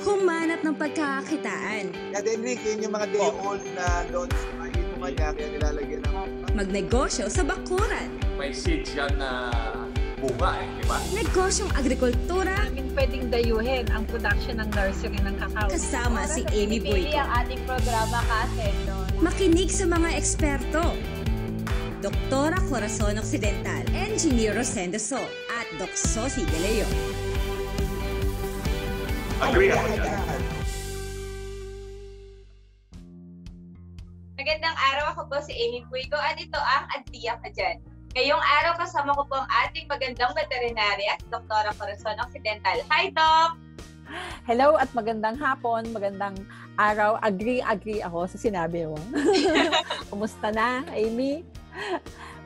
humanap ng pagkakakitaan, Kaya Enrique, yun yung mga day-old na loans na inuman niya, kaya nilalagyan ng magnegosyo sa bakuran, may seeds yan na bunga eh, di ba? negosyong agrikultura, namin pwedeng dayuhin ang production ng nursery ng kakao. kasama si Amy Boyko. ang ating programa kasi doon. Makinig sa mga eksperto. Doktora Corazon Occidental, Engineer Rosendo Sol, at Doc Sosi De Leon. Agree ako dyan. Magandang araw ako po si Amy Puigo at ito ang Adtia ka dyan. Ngayong araw kasama ko po ang ating magandang veterinarya, Doktora Corazon Occidental. Hi, Doc! Hello at magandang hapon, magandang araw. Agree, agree ako sa sinabi mo. Kumusta na, Amy?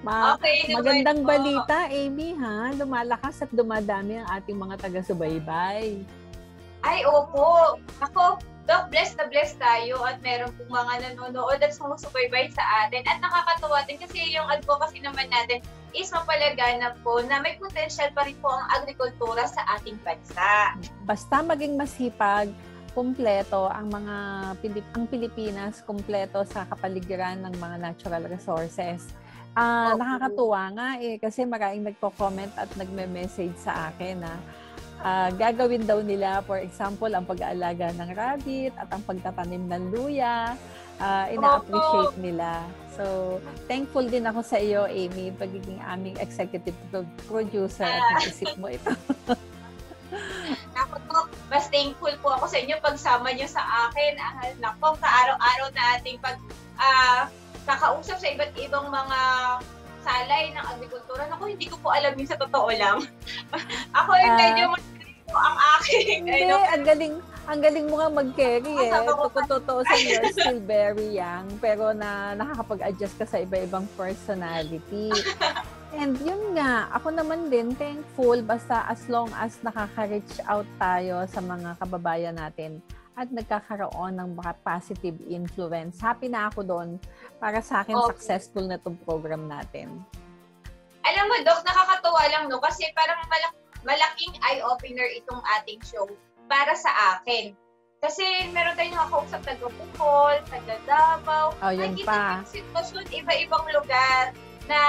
Ma- Okay magandang balita, Amy, ha? Lumalakas at dumadami ang ating mga taga-subaybay. Ay, opo. Ako, Doc, blessed na blessed tayo at meron pong mga nanonood at sumusubaybay sa atin. At nakakatuwa din kasi yung advocacy naman natin is mapalaganap po na may potential pa rin po ang agrikultura sa ating bansa. Basta maging masipag, kumpleto ang mga Pilip- ang Pilipinas kumpleto sa kapaligiran ng mga natural resources. Ah, Opo. nakakatuwa nga eh kasi maraming nagko-comment at nagme-message sa akin na ah, gagawin daw nila for example ang pag-aalaga ng rabbit at ang pagtatanim ng luya. Ah, ina-appreciate nila. So, thankful din ako sa iyo, Amy, pagiging aming executive pro- producer at nag-isip mo ito. Ako po, mas thankful po ako sa inyo pagsama niyo sa akin. Ah, nako, kaaraw-araw na ating pag ah, kakausap sa iba't ibang mga salay ng agrikultura. Naku, hindi ko po alam yun sa totoo lang. ako yung Ah. medyo mas po ang aking. Hindi, ano, ang galing, ang galing mo nga mag-carry eh. Kung totoo sa you're still very young, pero na nakakapag-adjust ka sa iba-ibang personality. And yun nga, ako naman din thankful basta as long as nakaka-reach out tayo sa mga kababayan natin at nagkakaroon ng mga positive influence. Happy na ako doon. Para sa akin, Okay. successful na itong program natin. alam mo, Doc, nakakatuwa lang, no? Kasi parang malak- malaking eye-opener itong ating show para sa akin. Kasi meron tayong nakakausap taga Bukol, taga Davao. Oh, yun Nakikita pa. yung sitwasyon, iba-ibang lugar na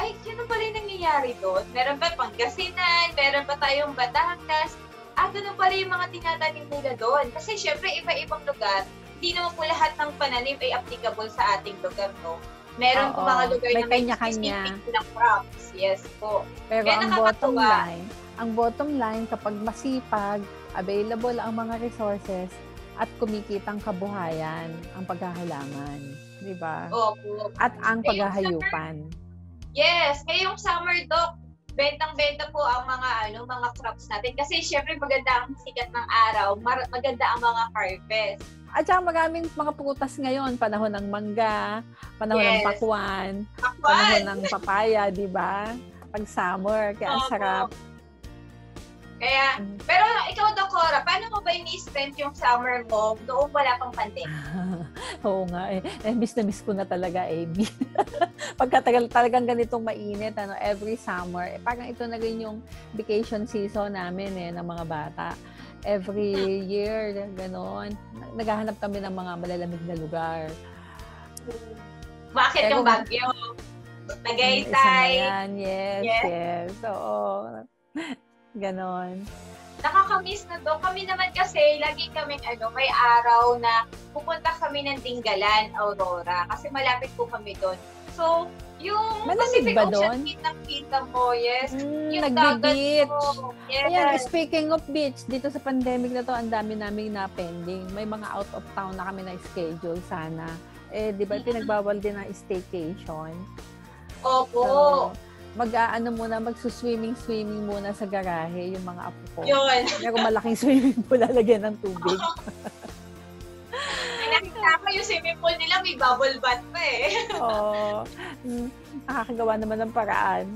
ay, ano pa rin nangyayari doon? Meron pa Pangasinan, meron pa tayong Batangas. Ah, ganun pala yung mga tinatanim nila doon. Kasi syempre, iba-ibang lugar, hindi naman po lahat ng pananim ay applicable sa ating lugar, no? Meron po Oo. mga lugar May na may kanya-kanya. na crops. Yes po. Pero Kaya ang bottom line, ang bottom line kapag masipag, available ang mga resources at kumikitang kabuhayan ang paghahalaman, 'di ba? Opo. At ang paghahayupan. Yes, ngayong summer doc, bentang-benta po ang mga ano, mga crops natin kasi syempre maganda ang sikat ng araw, mar- maganda ang mga harvest. At saka maraming mga prutas ngayon, panahon ng mangga, panahon ng Yes. pakwan, panahon Pakwan! ng papaya, 'di ba? Pag summer, kaya ang sarap. Kaya, pero ikaw, Dokora, paano mo ba ini-spend yung summer mo noong wala pang pandemic? Oo nga eh. eh. Miss na miss ko na talaga, Amy. Pagkatagal talagang ganitong mainit, ano, every summer, eh, parang ito na rin yung vacation season namin eh, ng mga bata. Every year, gano'n. Naghahanap kami ng mga malalamig na lugar. Bakit Pero- yung Baguio? Isa na Tagaytay? yan. Yes, Yes. yes. Oo. Ganon. Nakakamiss na to. Kami naman kasi, lagi kaming ano, may araw na pupunta kami ng Dinggalan, Aurora. Kasi malapit po kami doon. So, yung Malamig Pacific ba Ocean, doon? kitang-kita mo, yes. Mm, Yung dagat nagbe-beach. mo, yes. Ayan, speaking of beach, dito sa pandemic na to, ang dami naming na-pending. May mga out of town na kami na schedule sana. Eh, di ba, Mm. pinagbawal din ang staycation. Opo. So, mag-aano muna, magsuswimming-swimming muna sa garahe, yung mga apo ko. Yun. Meron malaking swimming pool, lalagyan ng tubig. Nakita ko yung swimming pool nila, may bubble bath pa eh. Oo. Mm, nakakagawa naman ng paraan.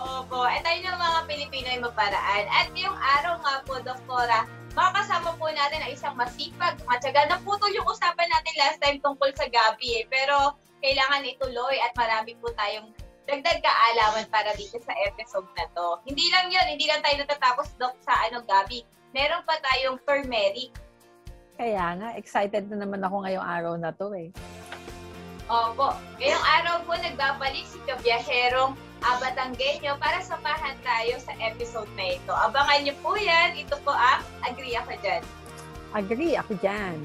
Opo. At tayo ng mga Pilipino ay maparaan. At yung araw nga po, Doktora, makakasama po natin ang isang masipag, matyaga. Naputol yung usapan natin last time tungkol sa Gabi eh. Pero kailangan ituloy at marami po tayong dagdag kaalaman para dito sa episode na to. Hindi lang yun, hindi lang tayo natatapos, Dok, sa ano, Gabi. meron pa tayong turmeric. Kaya nga, excited na naman ako ngayong araw na to eh. Opo. Ngayong araw po nagbabalik si Kabiyaherong Abatanggenyo para samahan tayo sa episode na ito. Abangan niyo po yan. Ito po ang Agree Ako Dyan. Agree ako dyan.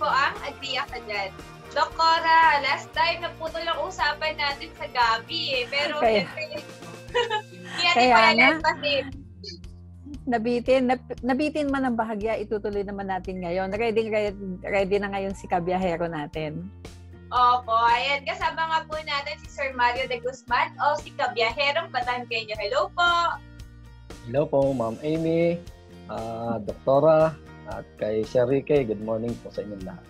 Po ang Agree Ako Dyan. Doc Cora, last time naputol ang usapan natin sa Gabi eh. Pero Kaya- syempre, hindi natin Kaya pala nga. kasi. Nabitin, nab- nabitin man ang bahagya, itutuloy naman natin ngayon. Ready, ready, ready na ngayon si kabiyahero natin. Opo, ayan. Kasama nga po natin si Sir Mario de Guzman o si Kabiyaherong Batanggenyo. Hello po! Hello po, Ma'am Amy, ah, Doktora, at kay Sir Rique. Good morning po sa inyong lahat.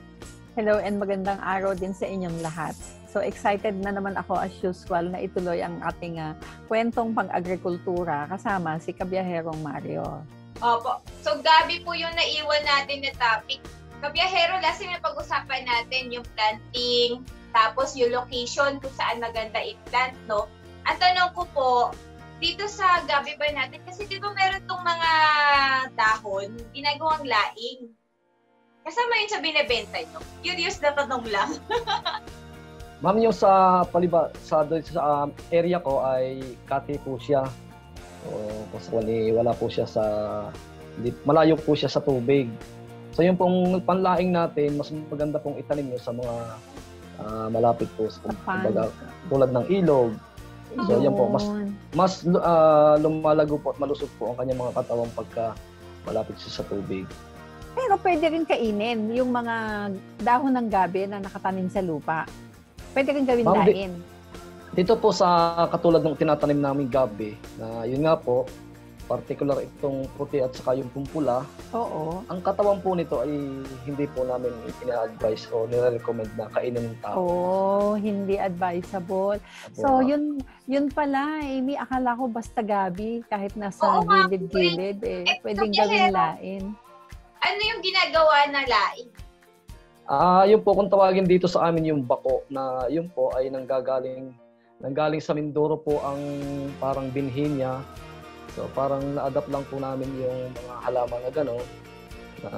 Hello and magandang araw din sa inyong lahat. So excited na naman ako as usual na ituloy ang ating ah, kwentong pang-agrikultura kasama si Kabiyaherong Mario. Opo. So, Gabi po yung naiwan natin na topic. Kabiyahero, last time pag-usapan natin yung planting, tapos yung location kung saan maganda i-plant, no? Ang tanong ko po, dito sa Gabi ba natin, kasi di ba meron tong mga dahon, ginagawang laing. Kasama yun sa binibenta nyo. Curious na tanong lang. Ma'am, yung sa paliba, sa, sa um, area ko ay kati po siya. So, kasi wali, wala po siya sa, malayo po siya sa tubig. So yung pong panlaing natin, mas maganda pong itanim nyo sa mga ah, malapit po sa kumbaga, tulad ng ilog. So yan po, mas. Mas ah, lumalago po at malusog po ang kanyang mga katawan pagka malapit siya sa tubig. Pero pwede rin kainin yung mga dahon ng gabi na nakatanim sa lupa. Pwede rin gawin Ma'am, lain. Dito po sa katulad ng tinatanim namin gabi, na yun nga po, particular itong puti at saka yung pumpula, Oo. ang katawan po nito ay hindi po namin ina-advise o nire-recommend na kainin ng tao. Oh, hindi advisable. Opo, So, yun yun pala, Amy, akala ko basta gabi kahit nasa Oo gilid-gilid eh. Eh, Pwedeng gawin hero. lain. Ano yung ginagawa na laing? Ah, yun po kung tawagin dito sa amin yung bako na yun po ay nanggagaling nanggaling sa Mindoro po ang parang binhi niya. So parang na-adapt lang po namin yung mga halaman na gano'n. Na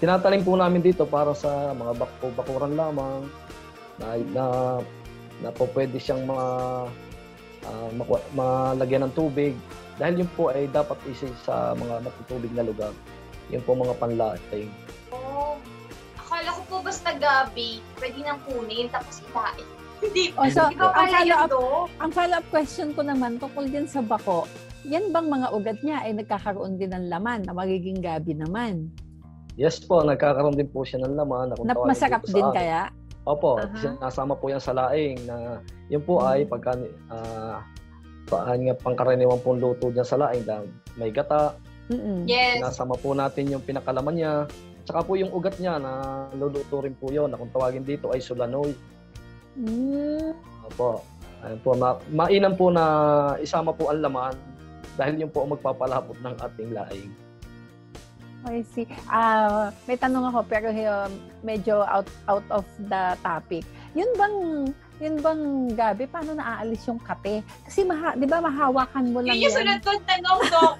tinatanim po namin dito para sa mga bako bakuran lamang na na, na po pwede siyang mga ah, maku- malagyan ng tubig dahil yun po ay dapat isa sa mga matutubig na lugar. Yun po mga panlaing. Oh, akala ko po basta gabi, pwede nang kunin, tapos ilain. Hindi Oh, so, ba ang follow-up, ang follow-up question ko naman tungkol din sa bako, yan bang mga ugat niya ay nagkakaroon din ng laman na magiging gabi naman? Yes po, nagkakaroon din po siya ng laman. Na masarap din amin. kaya? Opo, Aha. sinasama po yan sa laing na yun po ay pagka uh, paan nga pangkaraniwan pong luto dyan sa laing dahil may gata, Mm-mm. Yes. sinasama po natin yung pinakalaman niya. Tsaka po yung ugat niya na luluto rin po yun na kung tawagin dito ay sulanoy. Mm. Opo. Ayun po, ma- mainam po na isama po ang laman dahil yun po ang magpapalapot ng ating laing. I see. Ah, may tanong ako pero um, medyo out out of the topic. Yun bang yun bang gabi paano naaalis yung kape? Kasi maha, 'di ba mahawakan mo lang Yun yung sunod kong tanong, Dok.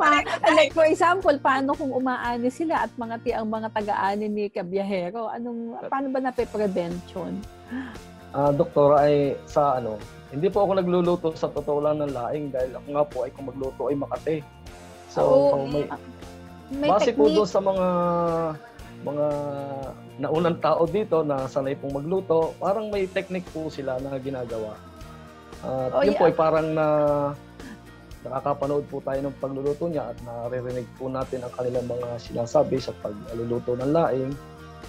Pa, like for example, paano kung umaani sila at mga ti ang mga taga-ani ni kabiyahero? Anong paano ba nape-prevent yun? Ah, doktora ay sa ano, hindi po ako nagluluto sa totoo lang ng laing dahil ako nga po ay kung magluto ay makate. So, Oo. may, May base po doon technique. sa mga mga naunang tao dito na sanay pong magluto, parang may technique po sila na ginagawa. At Oh, yun yeah. po ay parang na nakakapanood po tayo ng pagluluto niya at naririnig po natin ang kanilang mga sinasabi sa pagluluto ng laing.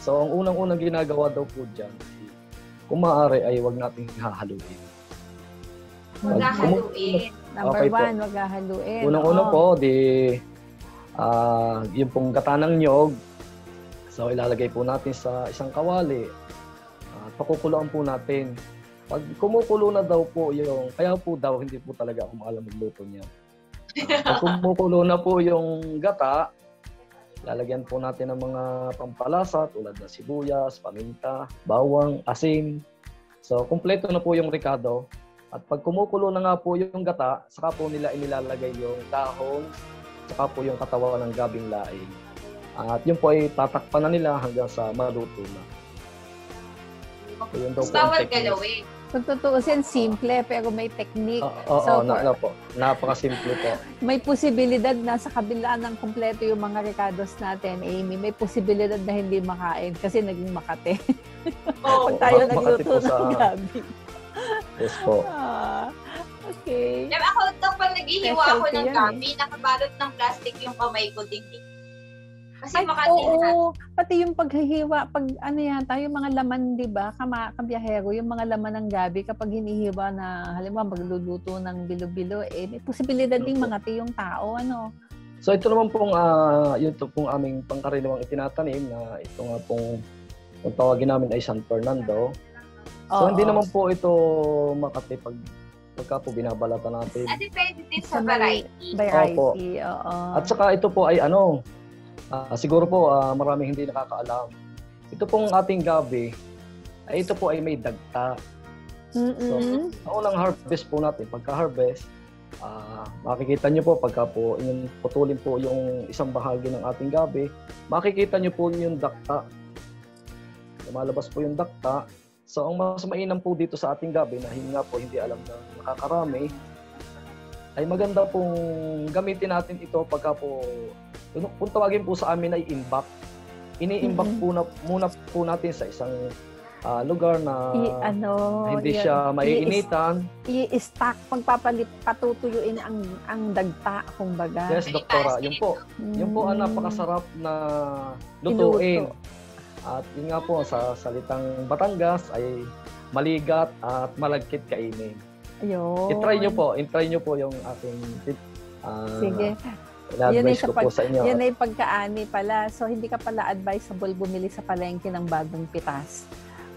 So, ang unang-unang ginagawa daw po dyan, kung maaari ay wag nating hahaluin. Maghahaluin. Number Okay one, wag haluin. Unang-una po, di ah yung pong gata ng nyog. So ilalagay po natin sa isang kawali. At pakukuluan po natin. Pag kumukulo na daw po yung, kaya po daw hindi po talaga ako maalam magluto niya. Ah, pag kumukulo na po yung gata, Lalagyan po natin ng mga pampalasa tulad ng sibuyas, paminta, bawang, asin. So, kumpleto na po yung ricado. At pag kumukulo na nga po yung gata, saka po nila inilalagay yung dahon, saka po yung katawan ng gabing laing. At yun po ay tatakpan na nila hanggang sa maluto na. So, yun daw po ang Bawal technique. galawin. Kung tutuusin, simple pero may technique. Oo, oo, So, na, for- ano po, napakasimple po. may posibilidad na sa kabila ng kumpleto yung mga recados natin, Amy, may posibilidad na hindi makain kasi naging makate. Oo. Pag tayo Mak- makati nagluto po sa- ng gabi. Yes po. Ah, okay. Yan, ako kapag naghihiwa ako Specialty ng yan eh. gabi, nakabalot ng plastic yung kamay ko din. Kasi Ay, makati na. oo, pati yung paghihiwa, pag ano yata, yung mga laman, di ba, kama, kabiyahero, yung mga laman ng gabi, kapag hinihiwa na, halimbawa, magluluto ng bilo-bilo, eh, may posibilidad ding Opo. mangati yung tao, ano. So ito naman pong ah, yun to pong aming pangkaraniwang itinatanim na ito nga pong kung tawagin namin ay San Fernando. So Oo. hindi naman po ito makati pag pagka po binabalatan natin. Ah, depende din sa variety. Variety, oo. At saka ito po ay ano, ah, siguro po ah, maraming hindi nakakaalam. Ito pong ating gabi, ay ito po ay may dagta. Mm-mm. Sa unang harvest po natin, pagka-harvest, ah, makikita nyo po pagka po yung putulin po yung isang bahagi ng ating gabi, makikita nyo po yung dakta. Lumalabas po yung dakta. So, ang mas mainam po dito sa ating gabi na hindi nga po hindi alam na nakakarami, ay maganda pong gamitin natin ito pagka po, kung tawagin po sa amin ay imbak. Ini-imbak Mhm. po na, muna po natin sa isang ah, lugar na I, ano, hindi yun. siya maiinitan. i-stack, pagpapalit, patutuyuin ang ang dagta, kumbaga. Yes, doktora. Yun po. Yun po ang Mm. napakasarap na lutuin. At yun nga po, sa salitang Batangas ay maligat at malagkit kainin. Ayun. I-try nyo po. I-try nyo po yung aking tip. Ah, Sige. Yun ay ko po sa inyo. Yan ay pagkaani pala. So, hindi ka pala advisable bumili sa palengke ng bagong pitas.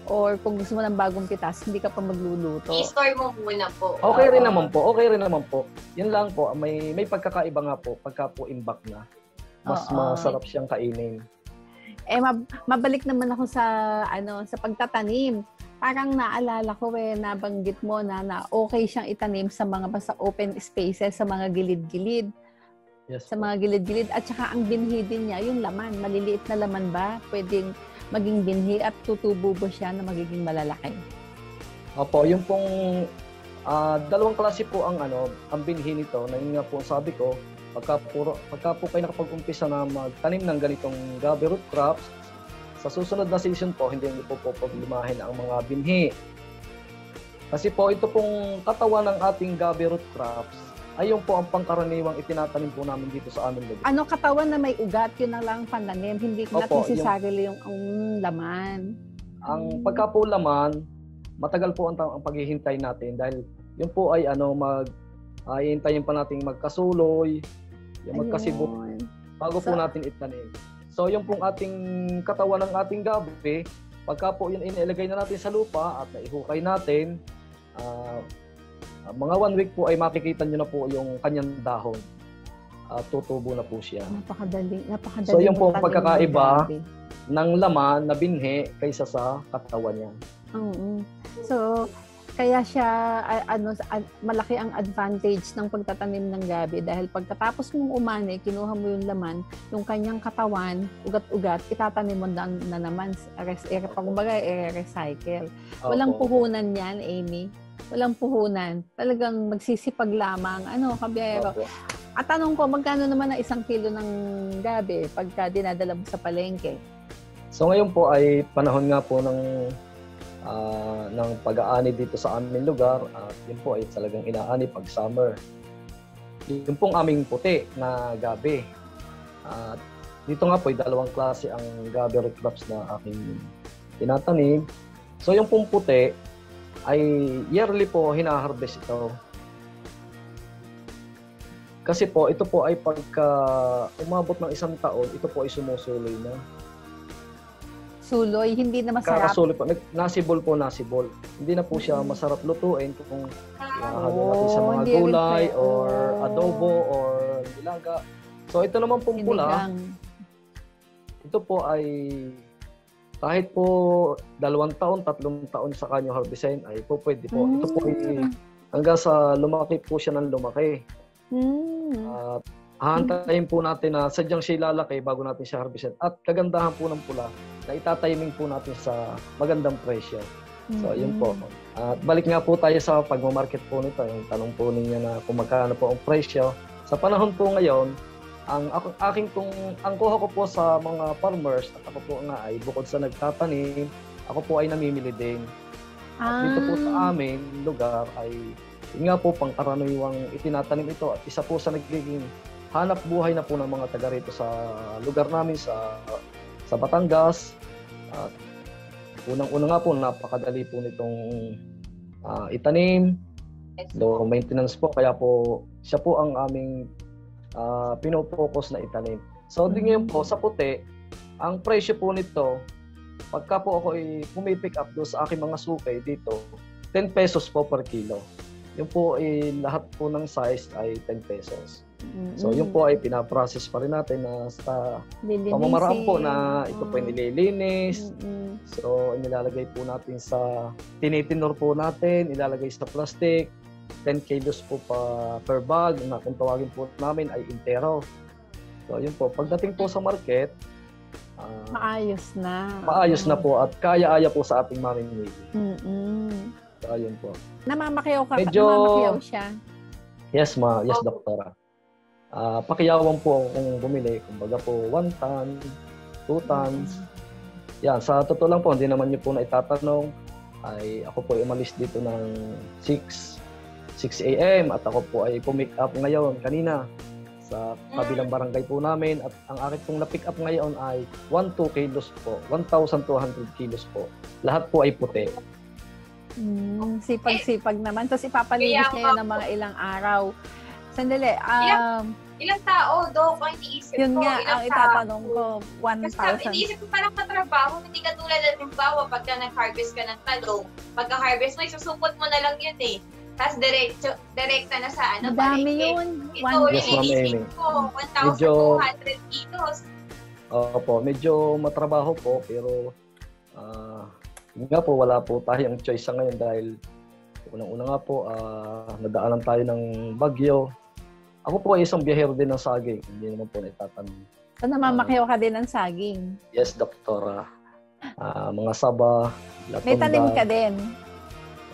Or kung gusto mo ng bagong pitas, hindi ka pa magluluto. I-store mo muna po. Okay rin naman po. Okay rin naman po. Yun lang po. May may pagkakaiba nga po pagka po imbak na. Mas Oo. masarap siyang kainin. Eh, mab- mabalik naman ako sa, ano, sa pagtatanim. Parang naalala ko eh, nabanggit mo na, na okay siyang itanim sa mga basta open spaces, sa mga gilid-gilid. Yes. Sa mga gilid-gilid. At saka ang binhi din niya, yung laman, maliliit na laman ba, pwedeng maging binhi at tutubo ba siya na magiging malalaki. Opo, yung pong ah, dalawang klase po ang ano, ang binhi nito. Na yun nga po sabi ko, pagka, puro, pagka po kayo nakapag-umpisa na magtanim ng ganitong gabi root crops, sa susunod na season po, hindi niyo po po paglimahin ang mga binhi. Kasi po, ito pong katawan ng ating gabi root crops, ay yung po ang pangkaraniwang itinatanim po namin dito sa amin lugar. Ano katawan na may ugat, yun na lang ang pananim. Hindi not Opo, necessarily yung, ang laman. Ang pagka po laman, matagal po ang, ang paghihintay natin dahil yun po ay ano mag hintayin pa nating magkasuloy, yung magkasibot Ayun. bago po So- natin itanim. So yung pong ating katawan ng ating gabi, pagka po yun inilagay na natin sa lupa at naihukay natin, ah, mga one week po ay makikita nyo na po yung kanyang dahon. At tutubo na po siya. Napakadali. Napakadali. So, yun po ang pagkakaiba. Ng laman na binhi kaysa sa katawan niya. Oo. So, kaya siya, ano, malaki ang advantage ng pagtatanim ng gabi dahil pagkatapos mong umani, kinuha mo yung laman, yung kanyang katawan, ugat-ugat, itatanim mo na, na naman, res, eh, kumbaga, i-recycle. Walang puhunan yan, Amy. Walang puhunan. Talagang magsisipag lamang. Ano, kabiyero. Opo. At tanong ko, magkano naman ang isang kilo ng gabi pagka dinadala mo sa palengke? So ngayon po ay panahon nga po ng ah, ng pag-aani dito sa aming lugar at yun po ay talagang inaani pag summer. Yun pong aming puti na gabi. At dito nga po ay dalawang klase ang gabi crops na aking tinatanim. So yung pong puti ay yearly po hinaharvest ito. Kasi po, ito po ay pagka umabot ng isang taon, ito po ay sumusuloy na. Suloy, hindi na masarap. Kakasulit po. Nasibol po, nasibol. Hindi na po siya Mm. masarap lutuin kung ihahalo Oo, natin sa mga hindi rin gulay pwede. or Oo. adobo or nilaga. So ito naman pong pula, Sinigang. ito po ay kahit po dalawang taon, tatlong taon sa kanyang harvestin ay po pwede po. Ito po ay hanggang sa lumaki po siya ng lumaki. Mm. At hahantayin po natin na sadyang siya lalaki bago natin siya harvestin. At kagandahan po ng pula na itatiming po natin sa magandang presyo. So, yun po. At balik nga po tayo sa pagmamarket po nito. Yung tanong po ninyo na kung magkano po ang presyo. Sa panahon po ngayon, ang ako, aking kung ang kuha ko po sa mga farmers at ako po nga ay bukod sa nagtatanim, ako po ay namimili din. At dito po Ah. sa amin lugar ay yun nga po pangkaraniwang itinatanim ito at isa po sa nagiging hanap buhay na po ng mga taga rito sa lugar namin sa sa Batangas. At unang-una nga po napakadali po nitong ah, itanim, low maintenance po kaya po siya po ang aming uh, pinopokus na itanim. So di ngayon po sa puti, ang presyo po nito pagka po ako ay pumipick up doon sa aking mga sukay dito, 10 pesos po per kilo. Yung po ay lahat po ng size ay 10 pesos. So yung po ay pinaprocess pa rin natin na sa pamamaraan po na ito po ay nililinis. Mm-mm. So nilalagay po natin sa tinitinor po natin, ilalagay sa plastic. 10 kilos po pa per bag na kung tawagin po namin ay intero. So yun po, pagdating po sa market, ah, Maayos na. maayos na po at kaya-aya po sa ating mamimili. Mm-mm. So ayun po. Namamakiyaw ka, Medyo- namamakiyaw siya. Yes ma, yes Opo. doktora. Ah, pakiyawan po akong bumili, kumbaga po 1 ton, 2 tons. Yan, sa totoo lang po, hindi naman niyo po na itatanong, ay ako po ay umalis dito ng 6, 6 a.m. at ako po ay pumick up ngayon kanina sa kabilang barangay po namin at ang akin pong na-pick up ngayon ay 1-2 kilos po, 1,200 kilos po. Lahat po ay puti. Mm, sipag-sipag naman. Tapos ipapalinis Kaya niya yun ng mga ilang araw. Sandali, um, Ilang tao, Dok, ang iniisip yun ko. nga ilang ang itatanong ko, Kasi sabi, 1,000. iniisip ko parang katrabaho, hindi ka tulad ng halimbawa pagka nag-harvest ka ng talong, pagka-harvest mo, isusupot mo na lang yun eh. Tapos diretso, direkta na sa ano, Madami palengke. yun. Ito, One Yes, iniisip ko, Medyo- 1,200 kilos. Opo, medyo matrabaho po pero ah yun nga po wala po tayong choice sa ngayon dahil unang-una nga po ah, nadaanan tayo ng bagyo. Ako po ay isang biyahero din ng saging. Hindi naman po naitatanong. So, namamakiyaw ka din ng saging. Yes, doktora. Ah, mga saba, latunda. May tanim ka din.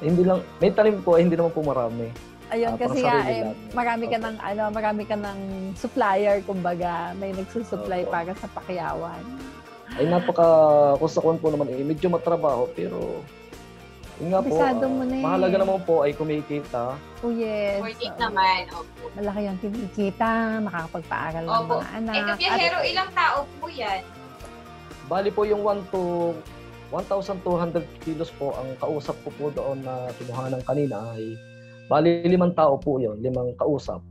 Hindi lang, may tanim po, eh, hindi naman po marami. Ayun, Ah, kasi nga, eh, marami ka Opo. ng, ano, marami ka ng supplier, kumbaga. May nagsusupply Opo. para sa pakiyawan. Ay napaka, kung sa po naman, eh, medyo matrabaho pero yun nga po, Kabisado ah, mo na eh. mahalaga naman po ay kumikita. Oh, yes. Worth it naman. Opo. Malaki yung kinikita, makakapagpaaral ng Opo. mga anak. Eh, kabiyahero, ilang tao po yan? Bali po yung 1 to 1,200 kilos po ang kausap ko po doon na kinuhanan kanina ay bali limang tao po yon limang kausap.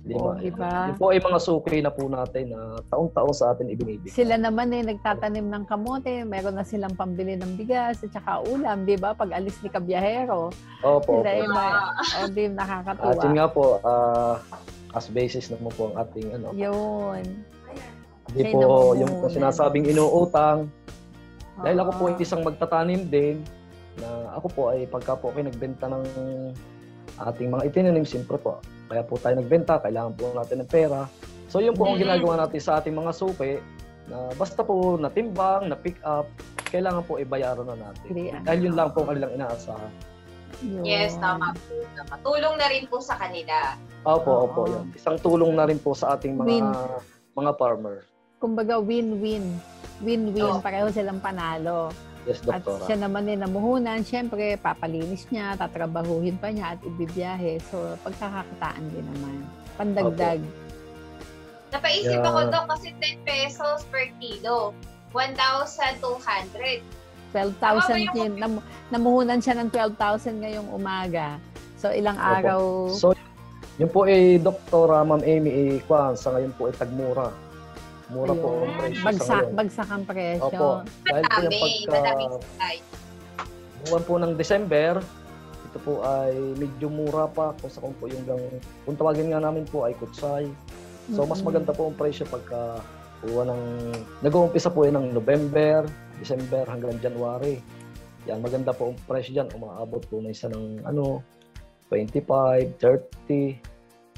Lima. Oo, iba. Yun po ay mga suki na po natin na taon-taon sa atin ibinibigay. Sila naman eh, nagtatanim ng kamote, meron na silang pambili ng bigas at saka ulam, di ba? Pag alis ni Kabiyahero, Opo, sila opo. eh, may, Ah. o di At nakakatuwa. yun nga po, ah, as basis naman po ang ating ano, Yun. Hindi po yung muna. sinasabing inuutang. Dahil ako po Oo. ay isang magtatanim din na ako po ay pagka po ako nagbenta ng ating mga itinanim, siyempre po. Kaya po tayo nagbenta, kailangan po natin ng pera. So yun po ang ginagawa natin sa ating mga suki na basta po natimbang, na pick up, kailangan po ibayaran na natin. Agree, ah. Dahil yun lang po ang kanilang inaasahan. Yes, tama po. Tama. Tulong na rin po sa kanila. Opo, Oo. opo, yun. Isang tulong na rin po sa ating mga Win. mga farmer. Kumbaga, win-win. Win-win. Oo. Pareho silang panalo. Yes, At doktora. siya naman din namuhunan, syempre, papalinis niya, tatrabahuhin pa niya at ibibiyahe. So, pagkakakitaan din naman. Pandagdag. Napaisip Yeah. ako, Dok, kasi 10 pesos per kilo. 1,200. 12,000 Tama ba yun. Nam- namuhunan siya ng 12,000 ngayong umaga. So, ilang Opo. araw. So, yun po eh, Doktora Ma'am Amy, eh, kwan, sa ngayon po ay tagmura. Mura po Ayun. ang presyo sa bagsak, ngayon. bagsak ang presyo. Opo. Dahil po yung Madami. pagka supply. buwan po ng December, ito po ay medyo mura pa kung sa kung po yung lang, kung tawagin nga namin po ay kutsay. So, mas maganda po ang presyo pagka Kuha ng, nag-uumpisa po yan ng November, December hanggang January. Yan, maganda po ang presyo dyan. Umaabot po na isa ng ano, 25, 30.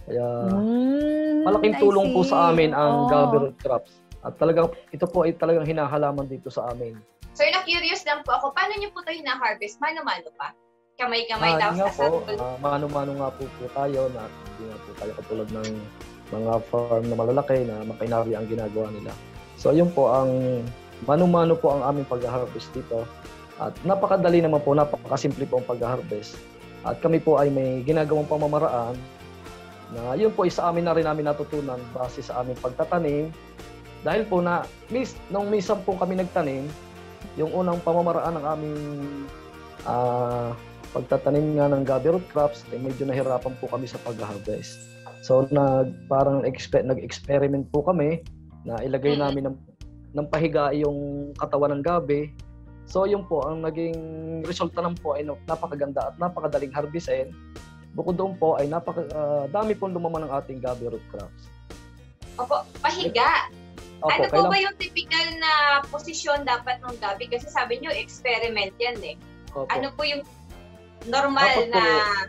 Kaya Mm, malaking tulong po sa amin ang Oo. Gabi Root Crops. At talagang, ito po ay talagang hinahalaman dito sa amin. Sir, na-curious lang po ako, paano niyo po ito hina-harvest? Mano-mano pa? Kamay-kamay Ah, tapos nga po, ah, mano-mano nga po po tayo na hindi nga po tayo katulad ng mga farm na malalaki na makinarya ang ginagawa nila. So yun po ang mano-mano po ang aming pag-harvest dito. At napakadali naman po, napakasimple po ang pag-harvest. At kami po ay may ginagawang pamamaraan na yun po isa amin na rin namin natutunan base sa aming pagtatanim. Dahil po na, mis, nung minsan po kami nagtanim, yung unang pamamaraan ng aming ah pagtatanim nga ng gabi root crops, eh, medyo nahirapan po kami sa pag-harvest. So, nag, parang expe- nag-experiment po kami na ilagay Mm. namin ng, ng pahiga yung katawan ng gabi. So, yun po, ang naging resulta ng po ay no- napakaganda at napakadaling harvestin. Bukod doon po ay napaka, ah, dami pong lumaman ng ating gabi root crops. Opo, pahiga. Opo, ano po kailan- ba yung typical na posisyon dapat ng gabi? Kasi sabi niyo, experiment yan eh. opo. Ano po yung normal Dapat po, na Yan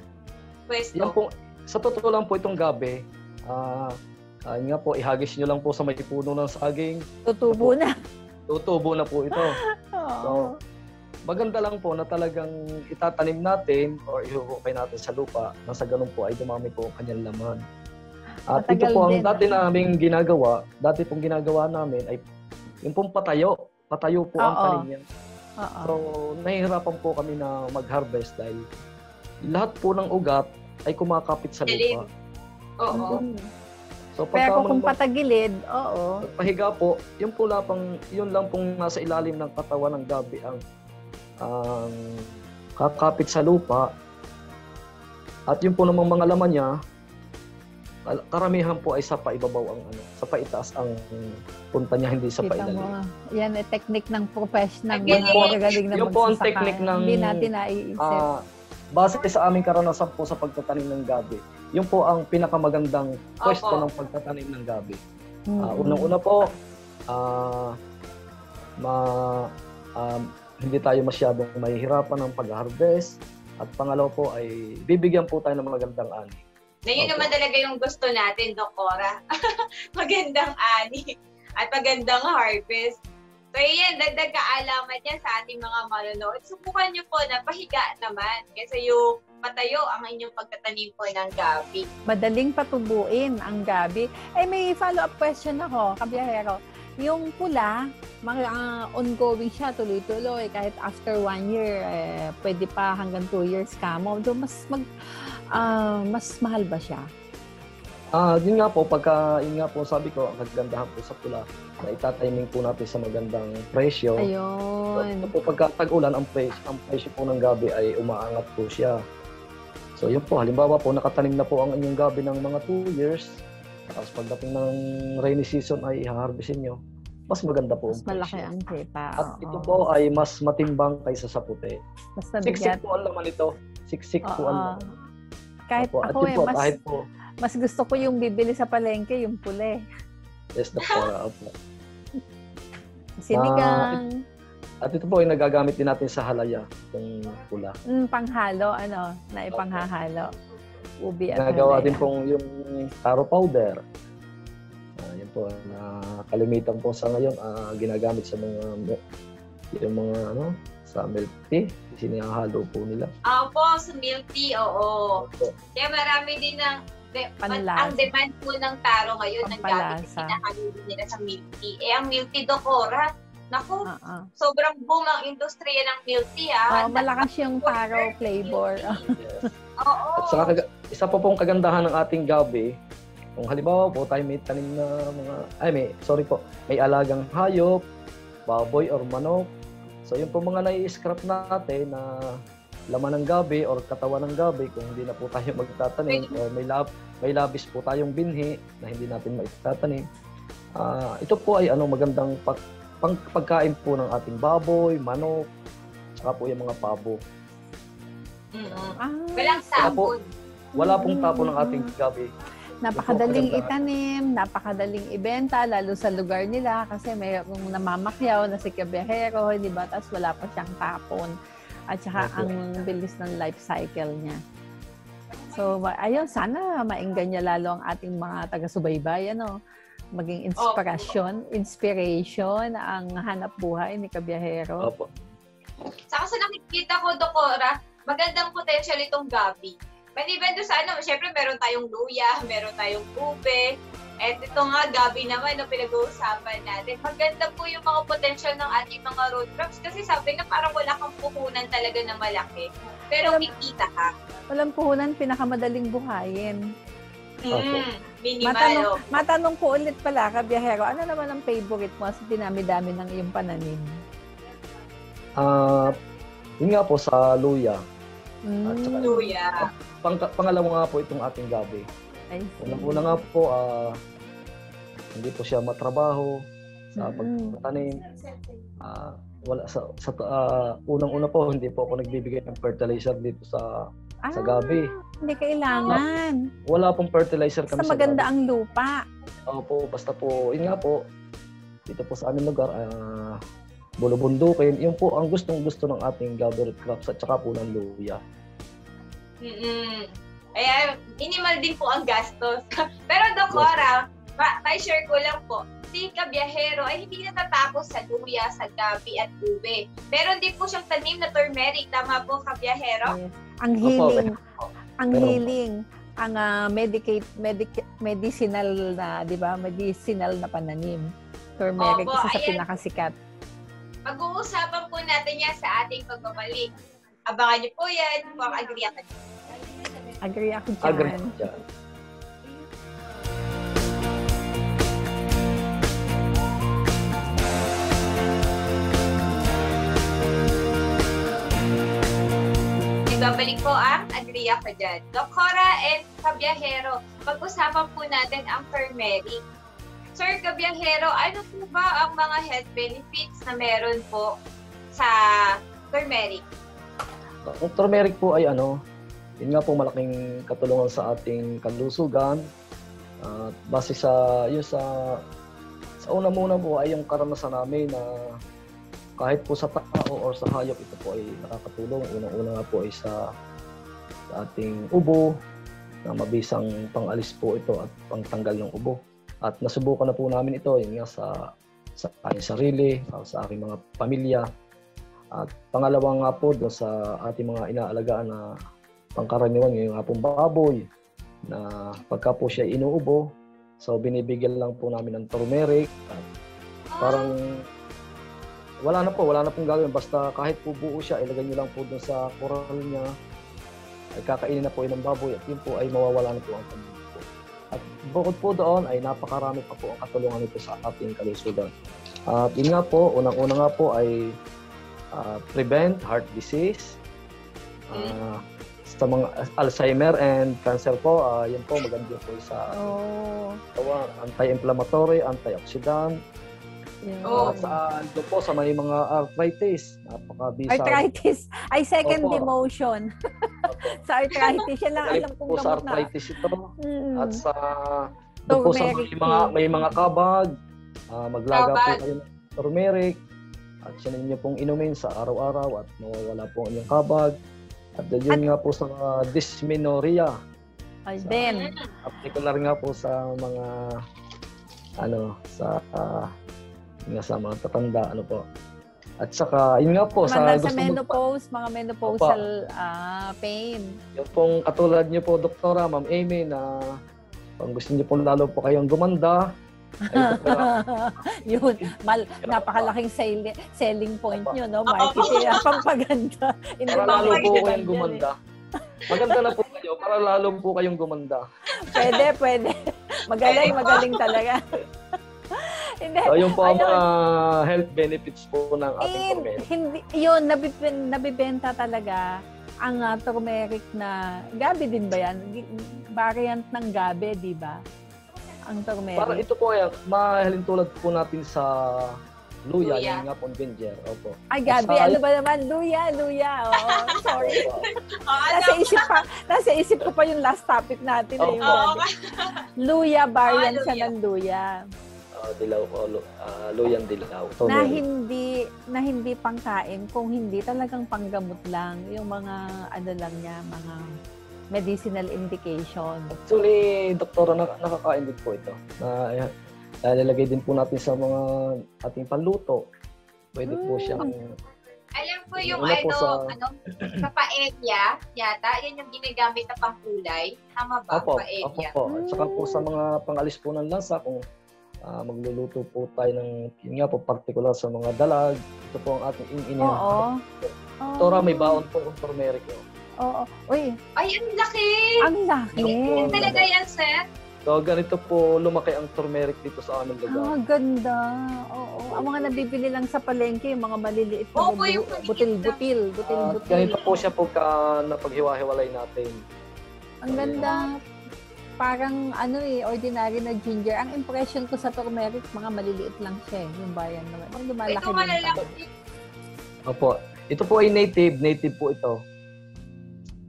pwesto? po, sa totoo lang po itong gabi, ah ah, yun nga po, ihagis nyo lang po sa may puno ng saging, Tutubo na. tutubo na po ito. Oo. Maganda lang po na talagang itatanim natin or ihukay natin sa lupa na sa ganun po ay dumami po ang kanyang laman. At ito Matagal po ang din, dati ah. naming ginagawa, dati pong ginagawa namin ay yung pong patayo. Patayo po ang Oo. tanim niya. Oo. So, nahihirapan po kami na mag-harvest dahil lahat po ng ugat ay kumakapit sa Dilim. lupa. Oo. Mm. So, Pero kung mo- patagilid, oo. pahiga po, yun po lapang, yun lang pong nasa ilalim ng katawan ng gabi ang ang kakapit sa lupa. At yun po namang mga laman niya, karamihan po ay sa paibabaw ang ano, sa paitaas ang punta niya, hindi sa Kita pailalim. mo. Yan eh, technique ng professional. Galing. Mga magagaling na Yun po ang technique ng- Hindi natin naiisip. Ah, base sa aming karanasan po sa pagtatanim ng gabi, yun po ang pinakamagandang pwesto ng pagtatanim ng gabi. Ah, unang-una po, ah, ma, um, hindi tayo masyadong mahihirapan ng pag-harvest. At pangalawa po ay bibigyan po tayo ng magandang ani. Na yun Opo. naman talaga yung gusto natin, Dokora. magandang ani at magandang harvest. So, yan, dagdag kaalaman yan sa ating mga manonood. Subukan nyo po na pahiga naman kasi yung patayo ang inyong pagtatanim po ng gabi. Madaling patubuin ang gabi. Eh, may follow-up question ako, kabiyahero. Yung pula, mga ah, ongoing siya, tuloy-tuloy. Kahit after one year, eh, pwede pa hanggang two years kamo. Do mas mag, ah, mas mahal ba siya? Ah, yun nga po, pagka, yun nga po sabi ko, ang kagandahan po sa pula, na itatiming po natin sa magandang presyo. Ayun. So, po, pagka tag-ulan, ang presyo, ang presyo po ng gabi ay umaangat po siya. So, yun po, halimbawa po, nakatanim na po ang inyong gabi ng mga 2 years. Tapos pagdating ng rainy season ay i-harvestin nyo. Mas maganda po Mas malaki ang kita. At oo. ito po ay mas matimbang kaysa sa puti. Mas Siksik po ang laman ito. Siksik po ang laman. Kahit Opo. Ako eh, po, mas, kahit po, mas gusto ko yung bibili sa palengke, yung pula eh. yes, the pora. Opo. Sinigang, At ito po ay nagagamit din natin sa halaya, yung pula. mm, panghalo, ano, na ipanghahalo. Ubi at Nagawa din pong yung taro powder. Ah, yun po, na kalimitan po sa ngayon, ah, ginagamit sa mga yung mga ano, sa milk tea, sinihalo po nila. Opo, sa milk tea, oo. Opo. Kaya marami din ng de- Panlasa. ang demand po ng taro ngayon ng gabi Pampalasa. na kinakalibre nila sa milk tea. Eh, ang milk tea, Dokora, naku, Oo. sobrang boom ang industriya ng milk tea, Oh, ah. malakas yung taro flavor. Yes. Oo. At saka, isa pa pong kagandahan ng ating gabi, kung halimbawa po tayo may tanim na mga, ay may, sorry po, may alagang hayop, baboy or manok. So yung po mga nai-scrap natin na laman ng gabi or katawan ng gabi kung hindi na po tayo magtatanim or may lab, may labis po tayong binhi na hindi natin maitatanim. Ah, ito po ay ano magandang pag, pang, pagkain po ng ating baboy, manok, saka po yung mga pabo. Mm-mm. Ah, Walang Wala po. sabon. Wala pong tapo ng ating gabi. Napakadaling itanim, napakadaling ibenta, lalo sa lugar nila kasi may kung namamakyaw na si kabehero, di ba? Tapos wala pa siyang tapon. At saka ang bilis ng life cycle niya. So, ayun, sana mainggan niya lalo ang ating mga taga-subaybay, ano? Maging inspirasyon, inspiration ang hanap buhay ni kabiyahero. Opo. Saka sa nakikita ko, Dokora, magandang potential itong gabi. Maliban doon sa ano, syempre meron tayong luya, meron tayong ube, at ito nga, gabi naman, no, pinag-uusapan natin. Maganda po yung mga potential ng ating mga road crops kasi sabi nga parang wala kang puhunan talaga na malaki. Pero kikita ka. Walang puhunan, pinakamadaling buhayin. Mm, minimal. Matanong, oh. matanong ko ulit pala, kabiyahero, ano naman ang favorite mo sa dinami-dami ng iyong pananim? Ah, yun nga po sa luya. At saka- Mm, Luya. Pang, pangalawa nga po itong ating gabi. Unang-una nga po, ah, hindi po siya matrabaho sa Mm. pagtatanim. Ah, wala sa, sa ah, unang-una po hindi po ako nagbibigay ng fertilizer dito sa sa Ah, gabi. Hindi kailangan. Wala pong fertilizer kami sa maganda gabi. ang lupa. Opo, basta po, yun nga po, dito po sa aming lugar, ah, bulubundukin, yun po ang gustong-gusto ng ating gathered crops at saka po ng luya. Mm-mm. Kaya, minimal din po ang gastos. Pero Dokora, pa, share ko lang po, si kabiyahero ay hindi natatapos sa luya, sa gabi at ube. Meron din po siyang tanim na turmeric. Tama po, kabiyahero? Yes. Ang Opo, healing. Ang Meron po. healing. Ang ah, medicate, medic- medicinal na, di ba? Medicinal na pananim. Turmeric, Opo, isa sa ayan. pinakasikat. Pag-uusapan po natin yan sa ating pagbabalik. Abangan niyo po yan. Pang agree ako. Agree ako dyan. Agree dyan. Ibabalik po ang agree ako dyan. Dokora and Kabiyahero, pag-usapan po natin ang turmeric. Sir Kabiyahero, ano po ba ang mga health benefits na meron po sa turmeric? Ang turmeric po ay ano, yun nga po malaking katulungan sa ating kalusugan. At base sa, yun sa, sa una muna po ay yung karanasan namin na kahit po sa tao or sa hayop, ito po ay nakakatulong. Unang-una nga po ay sa, sa ating ubo, na mabisang pangalis po ito at pangtanggal ng ubo. At nasubukan na po namin ito, yun nga sa, sa aking sarili, uh, sa aking mga pamilya. At pangalawa nga po doon sa ating mga inaalagaan na pangkaraniwan, yung nga baboy, na pagka po siya inuubo, so binibigyan lang po namin ng turmeric. At parang wala na po, wala na pong gagawin. Basta kahit po buo siya, ilagay niyo lang po doon sa coral niya, ay kakainin na po yun ng baboy at yun po ay mawawala na po ang kanyang. At bukod po doon ay napakarami pa po ang katulungan nito sa ating kalusugan. At yun nga po, unang-una nga po ay ah, prevent heart disease, ah, sa mga Alzheimer and cancer po, ah, yun po maganda po sa Oh, katawan, anti-inflammatory, antioxidant, yun. Oh. at sa ano po sa may mga arthritis, napakabisa. Arthritis. Ay, second Opo. demotion. sa arthritis, yan lang alam kong po sa gamot na. arthritis ito. Mm. At sa doon po sa may mga may mga kabag, ah, maglaga po Kabag. kayo ng turmeric at siya ninyo pong inumin sa araw-araw at mawawala po ang inyong kabag. At yun nga po sa dysmenorrhea. Ay, then, Particular nga po sa mga ano sa nga sa mga tatanda ano po. At saka yun nga po mga sa mo menopause, mga menopausal ah, pain. yung pong katulad niyo po doktora Ma'am Amy na kung gusto niyo po lalo po kayong gumanda ay Yun, mal, napakalaking selling, selling point nyo, no? Marketing, ah, pampaganda. Para lalo po kayong gumanda. Maganda na po kayo para lalo po kayong gumanda. Pwede, pwede. Magaling, magaling talaga. Hindi. So yun po ang mga health benefits po ng ating And turmeric. hindi, yun, nabibenta, nabibenta talaga ang ah, turmeric na, gabi din ba yan? Variant ng gabi, di ba? Ang turmeric. Para ito po ay mahalin tulad po natin sa Luya, Luya. yung nga pong ginger. Opo. Ay, Gabi, Sa- ano ba naman? Luya, luya. Oo, sorry. Oh, nasa isip pa, nasa isip ko pa yung last topic natin. eh, yung Oo. Gabi. Luya variant siya luya. ng luya. Ah, dilaw, oh, lu- ah, luyang dilaw. Ito, na hindi na hindi pangkain kung hindi talagang panggamot lang yung mga ano lang niya mga medicinal indication. Actually, doktora, nak- nakakain din po ito. Na, uh, nilagay din po natin sa mga ating panluto. Pwede po Mm. siyang... Alam ko yung Wala po ano, sa- ano, sa paella, yata, yan yung ginagamit na pangkulay. Tama ba? Opo, opo paella. po. At saka po sa mga pangalis po ng lasa, kung ah, magluluto po tayo ng, yun nga po, particular sa mga dalag, ito po ang ating in-inin. Oo. Doktora, may baon po ng turmeric. oh. Oo. Uy, Ay, ang laki! ang laki. Yung po, Talaga yan, sir? So, ganito po lumaki ang turmeric dito sa aming lugar. Ah, ganda. Oo. Ang mga nabibili lang sa palengke, yung mga maliliit na Opo, yung bu- maliliit butil-butil, At butil-butil. ganito po siya pagka napaghiwa-hiwalay natin. Ang ganda. Parang ano eh, ordinary na ginger. Ang impression ko sa turmeric, mga maliliit lang siya eh, yung bayan naman. Ang lumalaki Ito malalaki. Opo. Ito po ay native. Native po ito.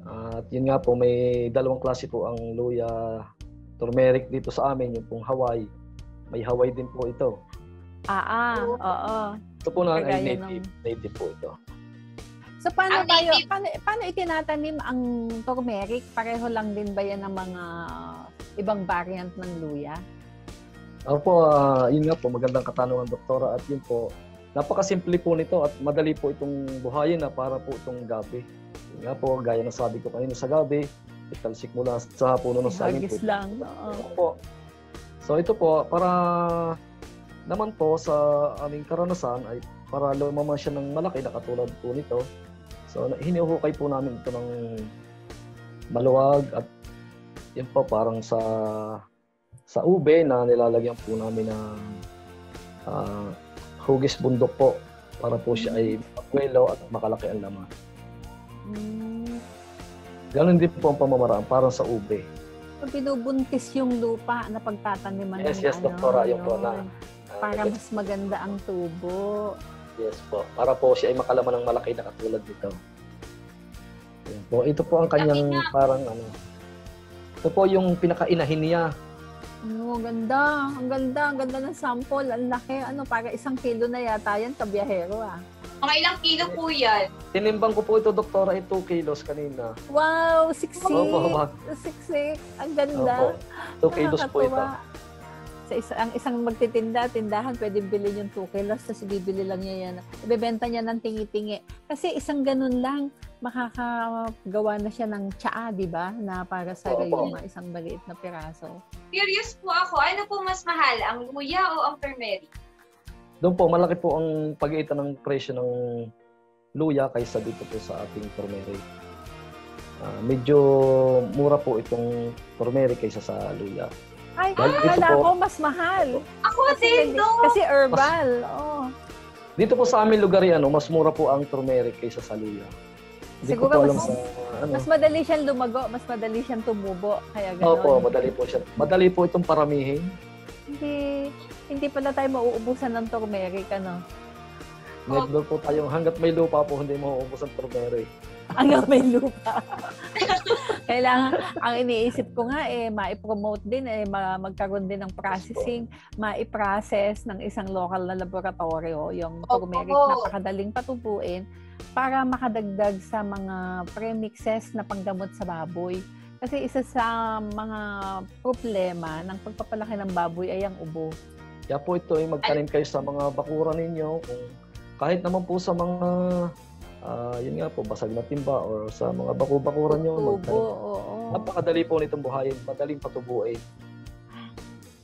At yun nga po, may dalawang klase po ang luya turmeric dito sa amin, yung pong Hawaii. May Hawaii din po ito. Ah, ah, oo. Ito po na ay native. Native po ito. So paano Ang tayo, native- paano, paano itinatanim ang turmeric? Pareho lang din ba yan ng mga ibang variant ng luya? Opo, ah, yun nga po, magandang katanungan, doktora. At yun po, napakasimple po nito at madali po itong buhayin na para po itong gabi. Yun nga po, gaya ng sabi ko kanina sa gabi, italsik mula sa puno ng saging po. lang. Oo. Opo. So ito po, para naman po sa aming karanasan ay para lumaman siya ng malaki na katulad po nito. So hinuhukay po namin ito ng maluwag at yun po parang sa sa ube na nilalagyan po namin ng ah, hugis bundok po para po siya ay makwelo at makalaki ang laman. Mm. Ganon din po ang pamamaraan parang sa ube. So, binubuntis yung lupa na pagtataniman Yes, ng yes, ano, doktora, yung po na yun. ah, Para mas maganda ang tubo. Yes po. Para po siya ay makalaman ng malaki na katulad nito. Yan po. Ito po ang kanyang Laki parang ano. Ito po yung pinakainahin niya. Ano, ganda. Ang ganda. Ang ganda ng sample. Ang laki. Ano, para isang kilo na yata yan sa biyahero ah. Mga ilang kilo po yan. Tinimbang ko po ito, doktora, ay 2 kilos kanina. Wow! Siksik! Opo, ma. Siksik! Ang Opo. ganda. 2 kilos po ito. Nakakatuwa. Sa isa, ang isang magtitinda, tindahan, pwede bilhin yung 2 kilos, tapos bibili lang niya yan. Ibebenta niya ng tingi-tingi. Kasi isang ganun lang, makakagawa na siya ng tsaa, di ba? Na para sa gayuma, isang maliit na piraso. Curious po ako, ano po mas mahal, ang luya o ang turmeric? Doon po, malaki po ang pagitan ng presyo ng luya kaysa dito po sa ating turmeric. Ah, medyo mura po itong turmeric kaysa sa luya. Ay, akala po- ko mas mahal. Ako Kasi, din, no? kasi herbal. Oh. Dito po sa aming lugar yan, no, mas mura po ang turmeric kaysa sa luya. Hindi ko Siguro po alam mas- sa ano. Mas madali siyang lumago, mas madali siyang tumubo. Kaya gano'n. Opo, madali po siya. Madali po itong paramihin. Hindi, hindi pala tayo mauubusan ng turmeric, ano? Medyo po tayong hanggat may lupa po, hindi mauubos ang turmeric. Hanggang may lupa. Kailangan, ang iniisip ko nga eh, ma-promote din, eh, ma- magkaroon din ng processing, ma-process ng isang local na laboratorio, yung turmeric, napakadaling patubuin, para makadagdag sa mga premixes na panggamot sa baboy. Kasi isa sa mga problema ng pagpapalaki ng baboy ay ang ubo. Kaya po ito ay magtanim kayo sa mga bakuran ninyo. Kung kahit naman po sa mga, ah, yun nga po, basag na timba or sa mga baku-bakuran nyo. Tubo, magtanim. oo. Napakadali po nitong buhayin. Madaling patubuin.